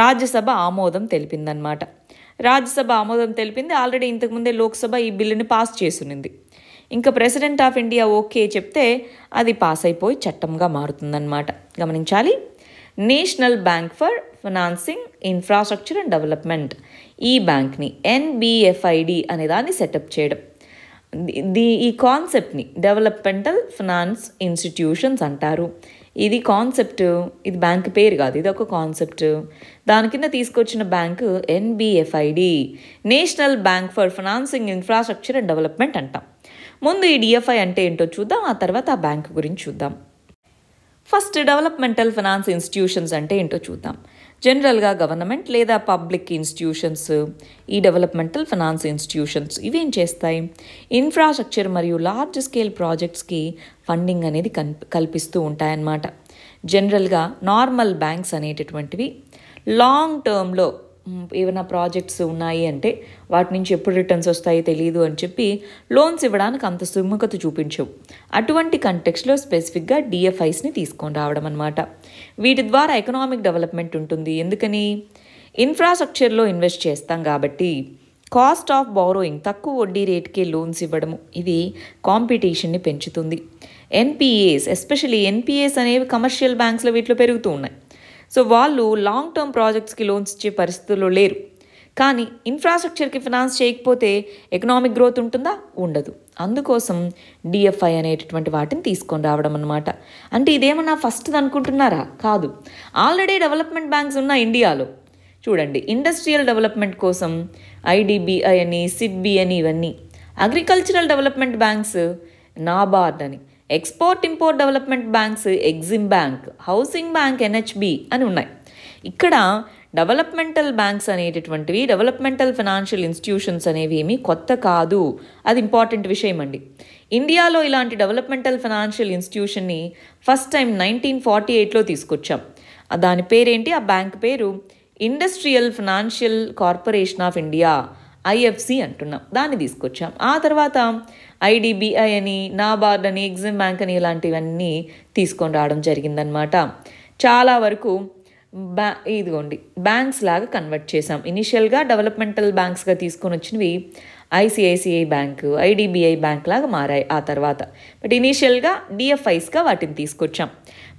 రాజ్యసభ ఆమోదం తెలిపిందనమాట రాజ్యసభ ఆమోదం తెలిపింది. ఆల్రెడీ ఇంతకుముందే లోక్సభ ఈ బిల్లుని పాస్ చేసునింది. ఇంకా ప్రెసిడెంట్ ఆఫ్ ఇండియా ఓకే చెప్తే అది పాస్ అయిపోయి చట్టంగా మారుతుందన్నమాట. గమనించాలి. National bank for financing infrastructure and development. ఈ బ్యాంక్ని ఎన్బిఎఫ్ఐడి అనే దాన్ని సెటప్ చేయడం. ది ఈ కాన్సెప్ట్ని డెవలప్మెంటల్ ఫినాన్స్ ఇన్స్టిట్యూషన్స్ అంటారు. ఇది కాన్సెప్ట్ ఇది బ్యాంక్ పేరు కాదు ఇది ఒక కాన్సెప్ట్ దాని కింద తీసుకొచ్చిన bank NBFID national bank for financing infrastructure and development అంటాం. ముందు ఈ డిఎఫ్ఐ అంటే ఏంటో చూద్దాం ఆ తర్వాత ఆ బ్యాంకు గురించి చూద్దాం. ఫస్ట్ డెవలప్మెంటల్ ఫైనాన్స్ ఇన్స్టిట్యూషన్స్ అంటే ఏంటో చూద్దాం. జనరల్గా గవర్నమెంట్ లేదా పబ్లిక్ ఇన్స్టిట్యూషన్స్ ఈ డెవలప్మెంటల్ ఫైనాన్స్ ఇన్స్టిట్యూషన్స్ ఇవేం చేస్తాయి? ఇన్ఫ్రాస్ట్రక్చర్ మరియు లార్జ్ స్కేల్ ప్రాజెక్ట్స్కి ఫండింగ్ అనేది కల్పిస్తూ ఉంటాయన్నమాట. జనరల్గా నార్మల్ బ్యాంక్స్ అనేటటువంటివి లాంగ్ టర్మ్లో ఏమైనా ప్రాజెక్ట్స్ ఉన్నాయి అంటే వాటి నుంచి ఎప్పుడు రిటర్న్స్ వస్తాయో తెలియదు అని చెప్పి లోన్స్ ఇవ్వడానికి అంత సుముఖత చూపించవు. అటువంటి కంటెక్స్లో స్పెసిఫిక్గా డిఎఫ్ఐస్ని తీసుకొని రావడం అనమాట వీటి ద్వారా ఎకనామిక్ డెవలప్మెంట్ ఉంటుంది. ఎందుకని? ఇన్ఫ్రాస్ట్రక్చర్లో ఇన్వెస్ట్ చేస్తాం కాబట్టి కాస్ట్ ఆఫ్ బారోయింగ్ తక్కువ వడ్డీ రేట్కే లోన్స్ ఇవ్వడము ఇది కాంపిటీషన్ని పెంచుతుంది. ఎన్పిఏస్ ఎస్పెషలీ ఎన్పిఏస్ అనేవి కమర్షియల్ బ్యాంక్స్లో వీటిలో పెరుగుతూ ఉన్నాయి. సో వాళ్ళు లాంగ్ టర్మ్ ప్రాజెక్ట్స్కి లోన్స్ ఇచ్చే పరిస్థితుల్లో లేరు. కానీ ఇన్ఫ్రాస్ట్రక్చర్కి ఫినాన్స్ చేయకపోతే ఎకనామిక్ గ్రోత్ ఉంటుందా? ఉండదు. అందుకోసం డిఎఫ్ఐ అనేటటువంటి వాటిని తీసుకొని రావడం అనమాట అంటే ఇదేమన్నా ఫస్ట్ అనుకుంటున్నారా? కాదు. ఆల్రెడీ డెవలప్మెంట్ బ్యాంక్స్ ఉన్న ఇండియాలో చూడండి ఇండస్ట్రియల్ డెవలప్మెంట్ కోసం ఐడిబిఐ అని సిడ్బి అని ఇవన్నీ. అగ్రికల్చరల్ డెవలప్మెంట్ బ్యాంక్స్ నాబార్డ్ అని. Export import development banks EXIM bank housing bank NHB అని ఉన్నాయి. ఇక్కడ డెవలప్మెంటల్ బ్యాంక్స్ అనేటటువంటివి డెవలప్మెంటల్ ఫైనాన్షియల్ ఇన్స్టిట్యూషన్స్ అనేవి ఏమీ కొత్త కాదు. అది ఇంపార్టెంట్ విషయం అండి. ఇండియాలో ఇలాంటి డెవలప్మెంటల్ ఫైనాన్షియల్ ఇన్స్టిట్యూషన్ని ఫస్ట్ టైం నైన్టీన్ ఫార్టీ ఎయిట్లో తీసుకొచ్చాం. దాని పేరేంటి? ఆ బ్యాంక్ పేరు industrial financial corporation of India IFC అంటున్నాం. దాన్ని తీసుకొచ్చాం. ఆ తర్వాత ఐడిబిఐ అని నాబార్డ్ అని ఎగ్జిమ్ బ్యాంక్ అని ఇలాంటివన్నీ తీసుకొని రావడం జరిగిందనమాట చాలా వరకు బ్యా ఇదిగోండి బ్యాంక్స్ లాగా కన్వర్ట్ చేసాం ఇనిషియల్గా డెవలప్మెంటల్ బ్యాంక్స్గా తీసుకొని వచ్చినవి ఐసిఐసిఐ బ్యాంకు ఐడిబిఐ బ్యాంక్ లాగా మారాయి ఆ తర్వాత. బట్ ఇనీషియల్గా డిఎఫ్ఐస్గా వాటిని తీసుకొచ్చాం.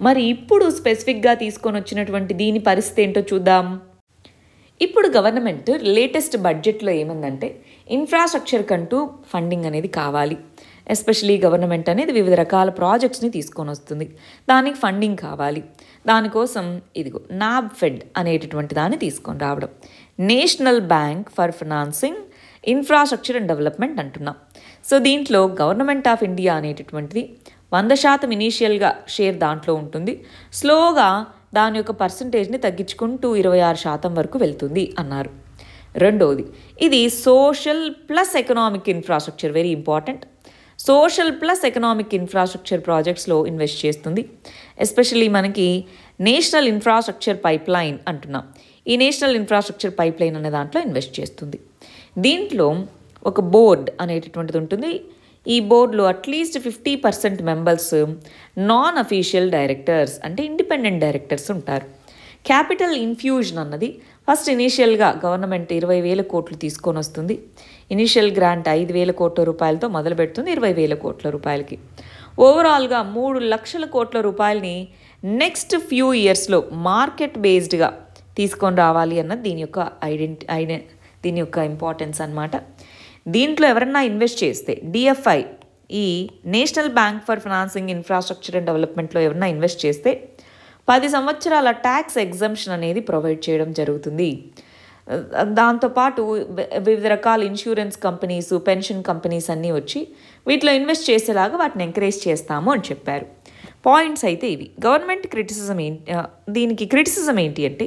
మరి ఇప్పుడు స్పెసిఫిక్గా తీసుకొని వచ్చినటువంటి దీని పరిస్థితి ఏంటో చూద్దాం. ఇప్పుడు గవర్నమెంట్ లేటెస్ట్ బడ్జెట్లో ఏమందంటే ఇన్ఫ్రాస్ట్రక్చర్ కంటూ ఫండింగ్ అనేది కావాలి. ఎస్పెషలీ గవర్నమెంట్ అనేది వివిధ రకాల ప్రాజెక్ట్స్ని తీసుకొని వస్తుంది. దానికి ఫండింగ్ కావాలి. దానికోసం ఇదిగో నాబ్ ఫెడ్ అనేటటువంటి దాన్ని తీసుకొని రావడం. National bank for financing infrastructure and development అంటున్నాం. సో దీంట్లో గవర్నమెంట్ ఆఫ్ ఇండియా అనేటటువంటిది వంద శాతం ఇనీషియల్గా షేర్ దాంట్లో ఉంటుంది. స్లోగా దాని యొక్క పర్సంటేజ్ని తగ్గించుకుంటూ ఇరవై ఆరు శాతం వరకు వెళ్తుంది అన్నారు. రెండవది ఇది social plus economic infrastructure very important. Social plus economic infrastructure ప్రాజెక్ట్స్లో invest చేస్తుంది. ఎస్పెషల్లీ మనకి నేషనల్ ఇన్ఫ్రాస్ట్రక్చర్ పైప్ లైన్ అంటున్నాం. ఈ నేషనల్ ఇన్ఫ్రాస్ట్రక్చర్ పైప్ లైన్ అనే దాంట్లో ఇన్వెస్ట్ చేస్తుంది. దీంట్లో ఒక బోర్డ్ అనేటటువంటిది ఉంటుంది. ఈ బోర్డులో at least fifty percent members non official directors అంటే ఇండిపెండెంట్ డైరెక్టర్స్ ఉంటారు. క్యాపిటల్ ఇన్ఫ్యూజన్ అన్నది ఫస్ట్ ఇనీషియల్గా గవర్నమెంట్ ఇరవై వేల కోట్లు తీసుకొని వస్తుంది. ఇనీషియల్ గ్రాంట్ ఐదు వేల కోట్ల రూపాయలతో మొదలుపెడుతుంది ఇరవై వేల కోట్ల రూపాయలకి. ఓవరాల్గా మూడు లక్షల కోట్ల రూపాయలని నెక్స్ట్ ఫ్యూ ఇయర్స్లో మార్కెట్ బేస్డ్గా తీసుకొని రావాలి అన్నది దీని యొక్క ఐడెంటి ఐడె దీని యొక్క ఇంపార్టెన్స్ అన్నమాట. దీంట్లో ఎవరన్నా ఇన్వెస్ట్ చేస్తే డిఎఫ్ఐ ఈ national bank for financing infrastructure and డెవలప్మెంట్లో ఎవరన్నా ఇన్వెస్ట్ చేస్తే పది సంవత్సరాల ట్యాక్స్ ఎగ్జంప్షన్ అనేది ప్రొవైడ్ చేయడం జరుగుతుంది. దాంతోపాటు వివిధ రకాల ఇన్సూరెన్స్ కంపెనీస్ పెన్షన్ కంపెనీస్ అన్నీ వచ్చి వీటిలో ఇన్వెస్ట్ చేసేలాగా వాటిని ఎంకరేజ్ చేస్తాము అని చెప్పారు. పాయింట్స్ అయితే ఇవి. గవర్నమెంట్ క్రిటిసిజం ఏంటి దీనికి క్రిటిసిజం ఏంటి అంటే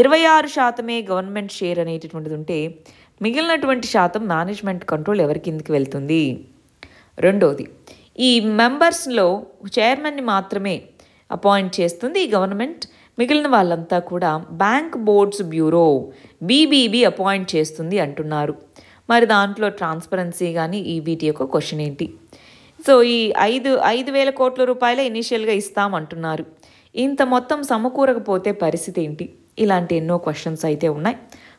ఇరవై ఆరు శాతమే గవర్నమెంట్ షేర్ అనేటటువంటిది ఉంటే మిగిలినటువంటి శాతం మేనేజ్మెంట్ కంట్రోల్ ఎవరి కిందకి వెళ్తుంది? రెండోది ఈ మెంబర్స్లో చైర్మన్ని మాత్రమే అపాయింట్ చేస్తుంది ఈ గవర్నమెంట్ మిగిలిన వాళ్ళంతా కూడా bank boards bureau BBB appoint చేస్తుంది అంటున్నారు. మరి దాంట్లో ట్రాన్స్పరెన్సీ కానీ ఈ వీటి యొక్క క్వశ్చన్ ఏంటి? సో ఈ ఐదు ఐదు వేల కోట్ల రూపాయలే ఇనీషియల్గా ఇస్తామంటున్నారు ఇంత మొత్తం సమకూరకపోతే పరిస్థితి ఏంటి? ఇలాంటి ఎన్నో క్వశ్చన్స్ అయితే ఉన్నాయి.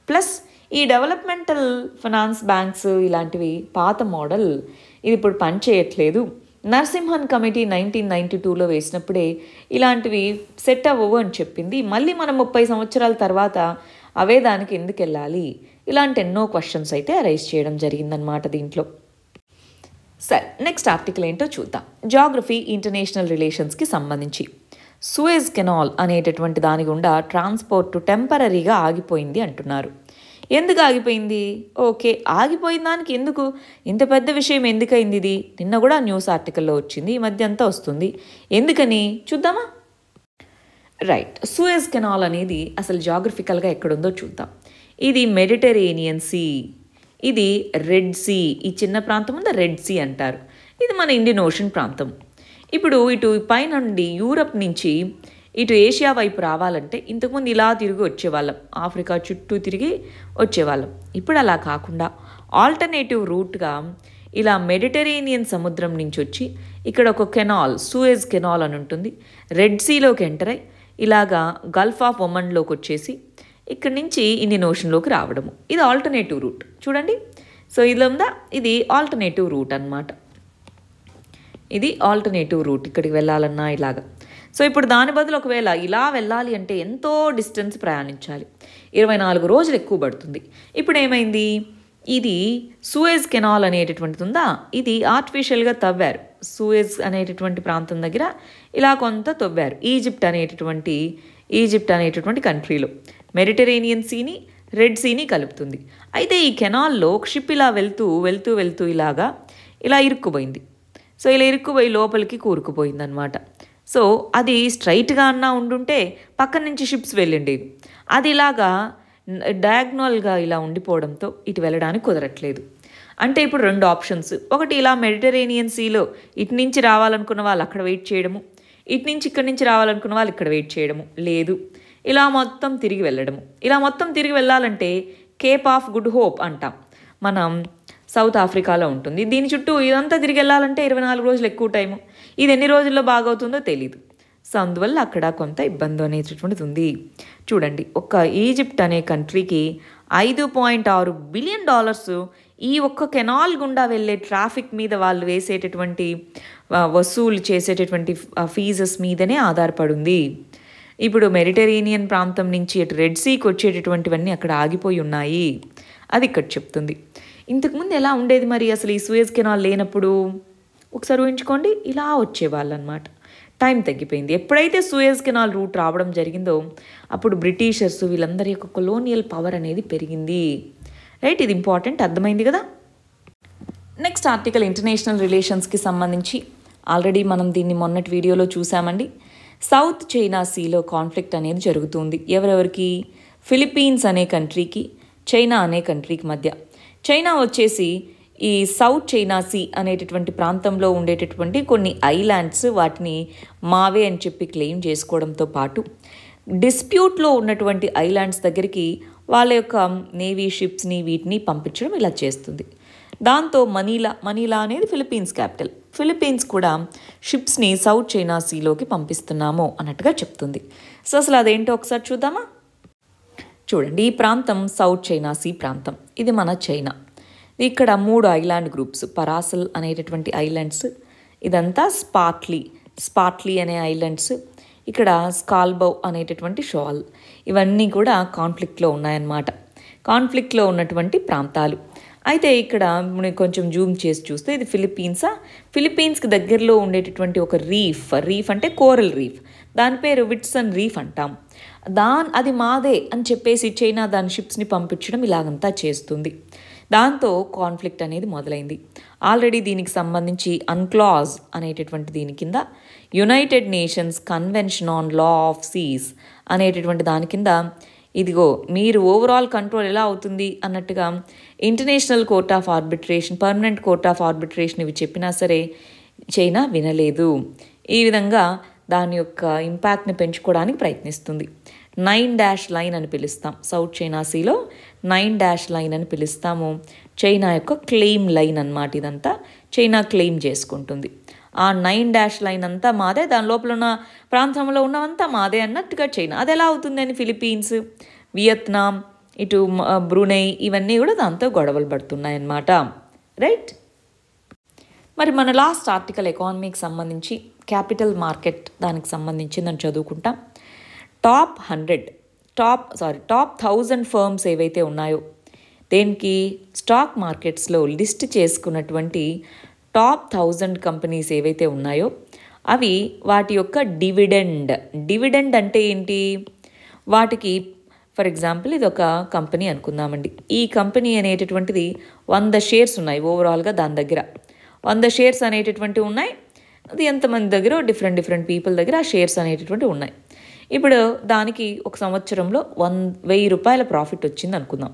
ప్లస్ ఈ డెవలప్మెంటల్ ఫైనాన్స్ బ్యాంక్స్ ఇలాంటివి పాత మోడల్ ఇది ఇప్పుడు పనిచేయట్లేదు నరసింహన్ కమిటీ నైన్టీన్ నైంటీ టూలో వేసినప్పుడే ఇలాంటివి సెట్ అవ్వవు అని చెప్పింది. మళ్ళీ మనం ముప్పై సంవత్సరాల తర్వాత అవే దానికి ఎందుకు వెళ్ళాలి? ఇలాంటి ఎన్నో క్వశ్చన్స్ అయితే రైజ్ చేయడం జరిగిందనమాట దీంట్లో. సరే నెక్స్ట్ ఆర్టికల్ ఏంటో చూద్దాం. జాగ్రఫీ ఇంటర్నేషనల్ రిలేషన్స్కి సంబంధించి. సూయజ్ కెనాల్ అనేటటువంటి దాని గుండా ట్రాన్స్పోర్ట్ టెంపరీగా ఆగిపోయింది అంటున్నారు. ఎందుకు ఆగిపోయింది? ఓకే ఆగిపోయిన దానికి ఎందుకు? ఇంత పెద్ద విషయం ఎందుకైంది ఇది? నిన్న కూడా న్యూస్ ఆర్టికల్లో వచ్చింది ఈ మధ్య అంతా వస్తుంది. ఎందుకని? చూద్దామా? రైట్ సూయజ్ కెనాల్ అనేది అసలు జాగ్రఫికల్గా ఎక్కడుందో చూద్దాం. ఇది మెడిటరేనియన్ సీ. ఇది రెడ్ సీ. ఈ చిన్న ప్రాంతం ఉందా? రెడ్ సీ అంటారు. ఇది మన ఇండియన్ ఓషన్ ప్రాంతం. ఇప్పుడు ఇటు పైనుండి యూరప్ నుంచి ఇటు ఏషియా వైపు రావాలంటే ఇంతకుముందు ఇలా తిరిగి వచ్చేవాళ్ళం. ఆఫ్రికా చుట్టూ తిరిగి వచ్చేవాళ్ళం. ఇప్పుడు అలా కాకుండా ఆల్టర్నేటివ్ రూట్గా ఇలా మెడిటరేనియన్ సముద్రం నుంచి వచ్చి ఇక్కడ ఒక కెనాల్ సూయజ్ కెనాల్ అని ఉంటుంది. రెడ్ సీలోకి ఎంటర్ అయి ఇలాగా గల్ఫ్ ఆఫ్ ఒమన్లోకి వచ్చేసి ఇక్కడి నుంచి ఇండియన్ ఓషన్లోకి రావడము. ఇది ఆల్టర్నేటివ్ రూట్. చూడండి. సో ఇది ఉందా? ఇది ఆల్టర్నేటివ్ రూట్ అన్నమాట. ఇది ఆల్టర్నేటివ్ రూట్. ఇక్కడికి వెళ్ళాలన్నా ఇలాగా. సో ఇప్పుడు దాని బదులు ఒకవేళ ఇలా వెళ్ళాలి అంటే ఎంతో డిస్టెన్స్ ప్రయాణించాలి. ఇరవై నాలుగు రోజులు ఎక్కువ పడుతుంది. ఇప్పుడు ఏమైంది? ఇది సూయజ్ కెనాల్ అనేటటువంటిది ఉందా? ఇది ఆర్టిఫిషియల్గా తవ్వారు. సూయజ్ అనేటటువంటి ప్రాంతం దగ్గర ఇలా కొంత తవ్వారు. ఈజిప్ట్ అనేటటువంటి ఈజిప్ట్ అనేటటువంటి కంట్రీలో మెడిటరేనియన్ సీని రెడ్ సీని కలుపుతుంది. అయితే ఈ కెనాల్లో ఒక షిప్ ఇలా వెళ్తూ వెళ్తూ వెళ్తూ ఇలాగా ఇలా ఇరుక్కుపోయింది. సో ఇలా ఇరుక్కుపోయి లోపలికి కూరుకుపోయిందనమాట సో అది స్ట్రైట్గా అన్నా ఉండుంటే పక్క నుంచి షిప్స్ వెళ్ళిండేవి అది ఇలాగా డయాగ్నల్గా ఇలా ఉండిపోవడంతో ఇటు వెళ్ళడానికి కుదరట్లేదు. అంటే ఇప్పుడు రెండు ఆప్షన్స్. ఒకటి ఇలా మెడిటరేనియన్ సీలో ఇటు నుంచి రావాలనుకున్న వాళ్ళు అక్కడ వెయిట్ చేయడము ఇటు నుంచి ఇక్కడి నుంచి రావాలనుకున్న వాళ్ళు ఇక్కడ వెయిట్ చేయడము లేదు. ఇలా మొత్తం తిరిగి వెళ్ళడము. ఇలా మొత్తం తిరిగి వెళ్ళాలంటే కేప్ ఆఫ్ గుడ్ హోప్ అంటాం. మనం సౌత్ ఆఫ్రికాలో ఉంటుంది. దీని చుట్టూ ఇదంతా తిరిగి వెళ్ళాలంటే ఇరవై నాలుగు రోజులు ఎక్కువ టైము. ఇది ఎన్ని రోజుల్లో బాగవుతుందో తెలియదు సో అందువల్ల అక్కడ కొంత ఇబ్బంది అనేటటువంటిది ఉంది. చూడండి ఒక ఈజిప్ట్ అనే కంట్రీకి ఐదు పాయింట్ ఆరు బిలియన్ డాలర్స్ ఈ ఒక్క కెనాల్ గుండా వెళ్ళే ట్రాఫిక్ మీద వాళ్ళు వేసేటటువంటి వసూలు చేసేటటువంటి ఫీజెస్ మీదనే ఆధారపడి ఉంది ఇప్పుడు మెడిటరేనియన్ ప్రాంతం నుంచి అటు రెడ్ సీకి వచ్చేటటువంటివన్నీ అక్కడ ఆగిపోయి ఉన్నాయి. అది ఇక్కడ చెప్తుంది. ఇంతకుముందు ఎలా ఉండేది మరి అసలు ఈ సూయజ్ కెనాల్ లేనప్పుడు? ఒకసారి ఊహించుకోండి ఇలా వచ్చేవాళ్ళు అనమాట టైం తగ్గిపోయింది. ఎప్పుడైతే సూయజ్ కెనాల్ రూట్ రావడం జరిగిందో అప్పుడు బ్రిటిషర్స్ వీళ్ళందరి యొక్క కొలోనియల్ పవర్ అనేది పెరిగింది. రైట్ ఇది ఇంపార్టెంట్ అర్థమైంది కదా? నెక్స్ట్ ఆర్టికల్ ఇంటర్నేషనల్ రిలేషన్స్కి సంబంధించి. ఆల్రెడీ మనం దీన్ని మొన్నటి వీడియోలో చూసామండి. సౌత్ చైనా సీలో కాన్ఫ్లిక్ట్ అనేది జరుగుతుంది. ఎవరెవరికి? ఫిలిప్పీన్స్ అనే కంట్రీకి చైనా అనే కంట్రీకి మధ్య. చైనా వచ్చేసి ఈ సౌత్ చైనా సీ అనేటటువంటి ప్రాంతంలో ఉండేటటువంటి కొన్ని ఐలాండ్స్ వాటిని మావే అని చెప్పి క్లెయిమ్ చేసుకోవడంతో పాటు డిస్ప్యూట్లో ఉన్నటువంటి ఐలాండ్స్ దగ్గరికి వాళ్ళ యొక్క నేవీ షిప్స్ని వీటిని పంపించడం ఇలా చేస్తుంది. దాంతో మనీలా మనీలా అనేది ఫిలిప్పీన్స్ క్యాపిటల్. ఫిలిప్పీన్స్ కూడా షిప్స్ని సౌత్ చైనా సీలోకి పంపిస్తున్నాము అన్నట్టుగా చెప్తుంది. సో అసలు అదేంటో ఒకసారి చూద్దామా? చూడండి ఈ ప్రాంతం సౌత్ చైనా సీ ప్రాంతం. ఇది మన చైనా. ఇక్కడ మూడు ఐలాండ్ గ్రూప్స్ పరాసల్ అనేటటువంటి ఐలాండ్స్ ఇదంతా స్పాట్లీ స్పాట్లీ అనే ఐలాండ్స్ ఇక్కడ స్కాల్బౌ అనేటటువంటి షాల్ ఇవన్నీ కూడా కాన్ఫ్లిక్ట్లో ఉన్నాయన్నమాట. కాన్ఫ్లిక్ట్లో ఉన్నటువంటి ప్రాంతాలు. అయితే ఇక్కడ కొంచెం జూమ్ చేసి చూస్తే ఇది ఫిలిప్పీన్సా? ఫిలిప్పీన్స్కి దగ్గరలో ఉండేటటువంటి ఒక రీఫ్ రీఫ్ అంటే కోరల్ రీఫ్. దాని పేరు విట్సన్ రీఫ్ అంటాం. దాన్ అది మాదే అని చెప్పేసి చైనా దాని షిప్స్ని పంపించడం ఇలాగంతా చేస్తుంది. దాంతో కాన్ఫ్లిక్ట్ అనేది మొదలైంది. ఆల్రెడీ దీనికి సంబంధించి అన్క్లాజ్ అనేటటువంటి దీని కింద United Nations convention on law of seas అనేటటువంటి దాని కింద ఇదిగో మీరు ఓవరాల్ కంట్రోల్ ఎలా అవుతుంది అన్నట్టుగా international court of arbitration permanent court of arbitration ఇవి చెప్పినా సరే చైనా వినలేదు. ఈ విధంగా దాని యొక్క ఇంపాక్ట్ని పెంచుకోవడానికి ప్రయత్నిస్తుంది. నైన్ డాష్ లైన్ అని పిలుస్తాం. సౌత్ చైనా సీలో నైన్ డాష్ లైన్ అని పిలుస్తాము. చైనా యొక్క క్లెయిమ్ లైన్ అన్నమాట ఇదంతా. చైనా క్లెయిమ్ చేసుకుంటుంది. ఆ నైన్ డాష్ లైన్ అంతా మాదే దాని లోపల ఉన్న ప్రాంతంలో ఉన్నవంతా మాదే అన్నట్టుగా చైనా. అది ఎలా అవుతుందని ఫిలిప్పీన్స్ వియత్నాం ఇటు బ్రునై బ్రూనై ఇవన్నీ కూడా దాంతో గొడవలు పడుతున్నాయి అన్నమాట రైట్? మరి మన లాస్ట్ ఆర్టికల్ ఎకానమీకి సంబంధించి క్యాపిటల్ మార్కెట్ దానికి సంబంధించిందని చదువుకుంటాం. Top hundred top sorry top thousand firms ఏవైతే ఉన్నాయో దేనికి స్టాక్ మార్కెట్స్లో లిస్ట్ చేసుకున్నటువంటి టాప్ థౌజండ్ కంపెనీస్ ఏవైతే ఉన్నాయో అవి వాటి యొక్క డివిడెండ్. డివిడెండ్ అంటే ఏంటి? వాటికి ఫర్ ఎగ్జాంపుల్ ఇది ఒక కంపెనీ అనుకుందామండి. ఈ కంపెనీ అనేటటువంటిది వంద షేర్స్ ఉన్నాయి ఓవరాల్గా దాని దగ్గర. వంద షేర్స్ అనేటటువంటివి ఉన్నాయి. అది ఎంతమంది దగ్గర? డిఫరెంట్ డిఫరెంట్ పీపుల్ దగ్గర ఆ షేర్స్ అనేటటువంటివి ఉన్నాయి. ఇప్పుడు దానికి ఒక సంవత్సరంలో వన్ వెయ్యి రూపాయల ప్రాఫిట్ వచ్చింది అనుకుందాం.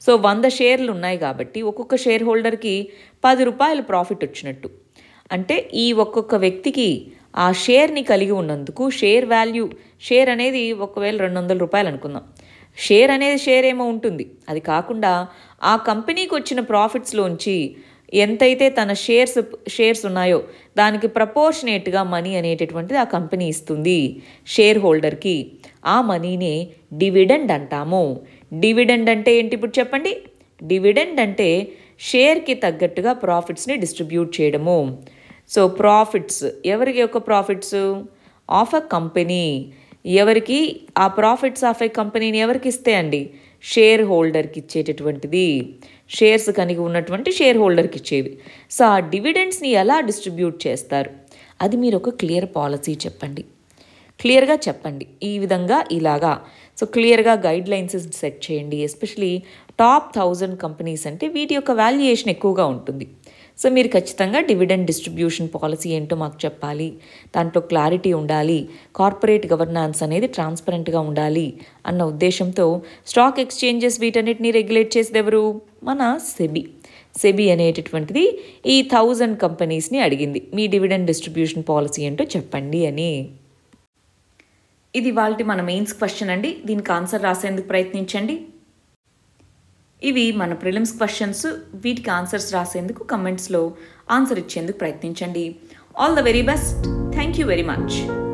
సో వంద షేర్లు ఉన్నాయి కాబట్టి ఒక్కొక్క షేర్ హోల్డర్కి పది రూపాయల ప్రాఫిట్ వచ్చినట్టు. అంటే ఈ ఒక్కొక్క వ్యక్తికి ఆ షేర్ని కలిగి ఉన్నందుకు షేర్ వాల్యూ షేర్ అనేది ఒకవేళ రెండు వందల రూపాయలు అనుకుందాం. షేర్ అనేది షేర్ ఏమో ఉంటుంది. అది కాకుండా ఆ కంపెనీకి వచ్చిన ప్రాఫిట్స్లోంచి ఎంతైతే తన షేర్స్ షేర్స్ ఉన్నాయో దానికి ప్రపోర్షనేట్గా మనీ అనేటటువంటిది ఆ కంపెనీ ఇస్తుంది. షేర్ హోల్డర్కి ఆ మనీనే డివిడెండ్ అంటాము. డివిడెండ్ అంటే ఏంటి? ఇప్పుడు చెప్పండి. డివిడెండ్ అంటే షేర్కి తగ్గట్టుగా ప్రాఫిట్స్ని డిస్ట్రిబ్యూట్ చేయడము. సో ప్రాఫిట్స్ ఎవరికి యొక్క ప్రాఫిట్స్? Of a company. ఎవరికి? ఆ ప్రాఫిట్స్ ఆఫ్ ఏ కంపెనీని ఎవరికి ఇస్తే అండి? షేర్ హోల్డర్కి ఇచ్చేటటువంటిది షేర్స్ కలిగి ఉన్నటువంటి షేర్ హోల్డర్కి ఇచ్చేవి. సో ఆ డివిడెండ్స్ని ఎలా డిస్ట్రిబ్యూట్ చేస్తారు? అది మీరు ఒక క్లియర్ పాలసీ చెప్పండి. క్లియర్గా చెప్పండి. ఈ విధంగా ఇలాగా. సో క్లియర్గా గైడ్ లైన్స్ సెట్ చేయండి. ఎస్పెషలీ టాప్ థౌజండ్ కంపెనీస్ అంటే వీటి యొక్క వాల్యుయేషన్ ఎక్కువగా ఉంటుంది. సో మీరు ఖచ్చితంగా డివిడెండ్ డిస్ట్రిబ్యూషన్ పాలసీ ఏంటో మాకు చెప్పాలి. దాంట్లో క్లారిటీ ఉండాలి. కార్పొరేట్ గవర్నాన్స్ అనేది ట్రాన్స్పరెంట్గా ఉండాలి అన్న ఉద్దేశంతో స్టాక్ ఎక్స్చేంజెస్ వీటన్నిటిని రెగ్యులేట్ చేసేది ఎవరు? మన సెబీ. సెబీ అనేటటువంటిది ఈ థౌజండ్ కంపెనీస్ని అడిగింది. మీ డివిడెండ్ డిస్ట్రిబ్యూషన్ పాలసీ ఏంటో చెప్పండి అని. ఇది వాళ్ళ మన మెయిన్స్ క్వశ్చన్ అండి. దీనికి ఆన్సర్ రాసేందుకు ప్రయత్నించండి. ఇవి మన ప్రిలిమ్స్ క్వశ్చన్స్ వీటికి ఆన్సర్స్ రాసేందుకు కమెంట్స్లో ఆన్సర్ ఇచ్చేందుకు ప్రయత్నించండి. All the very best thank you very much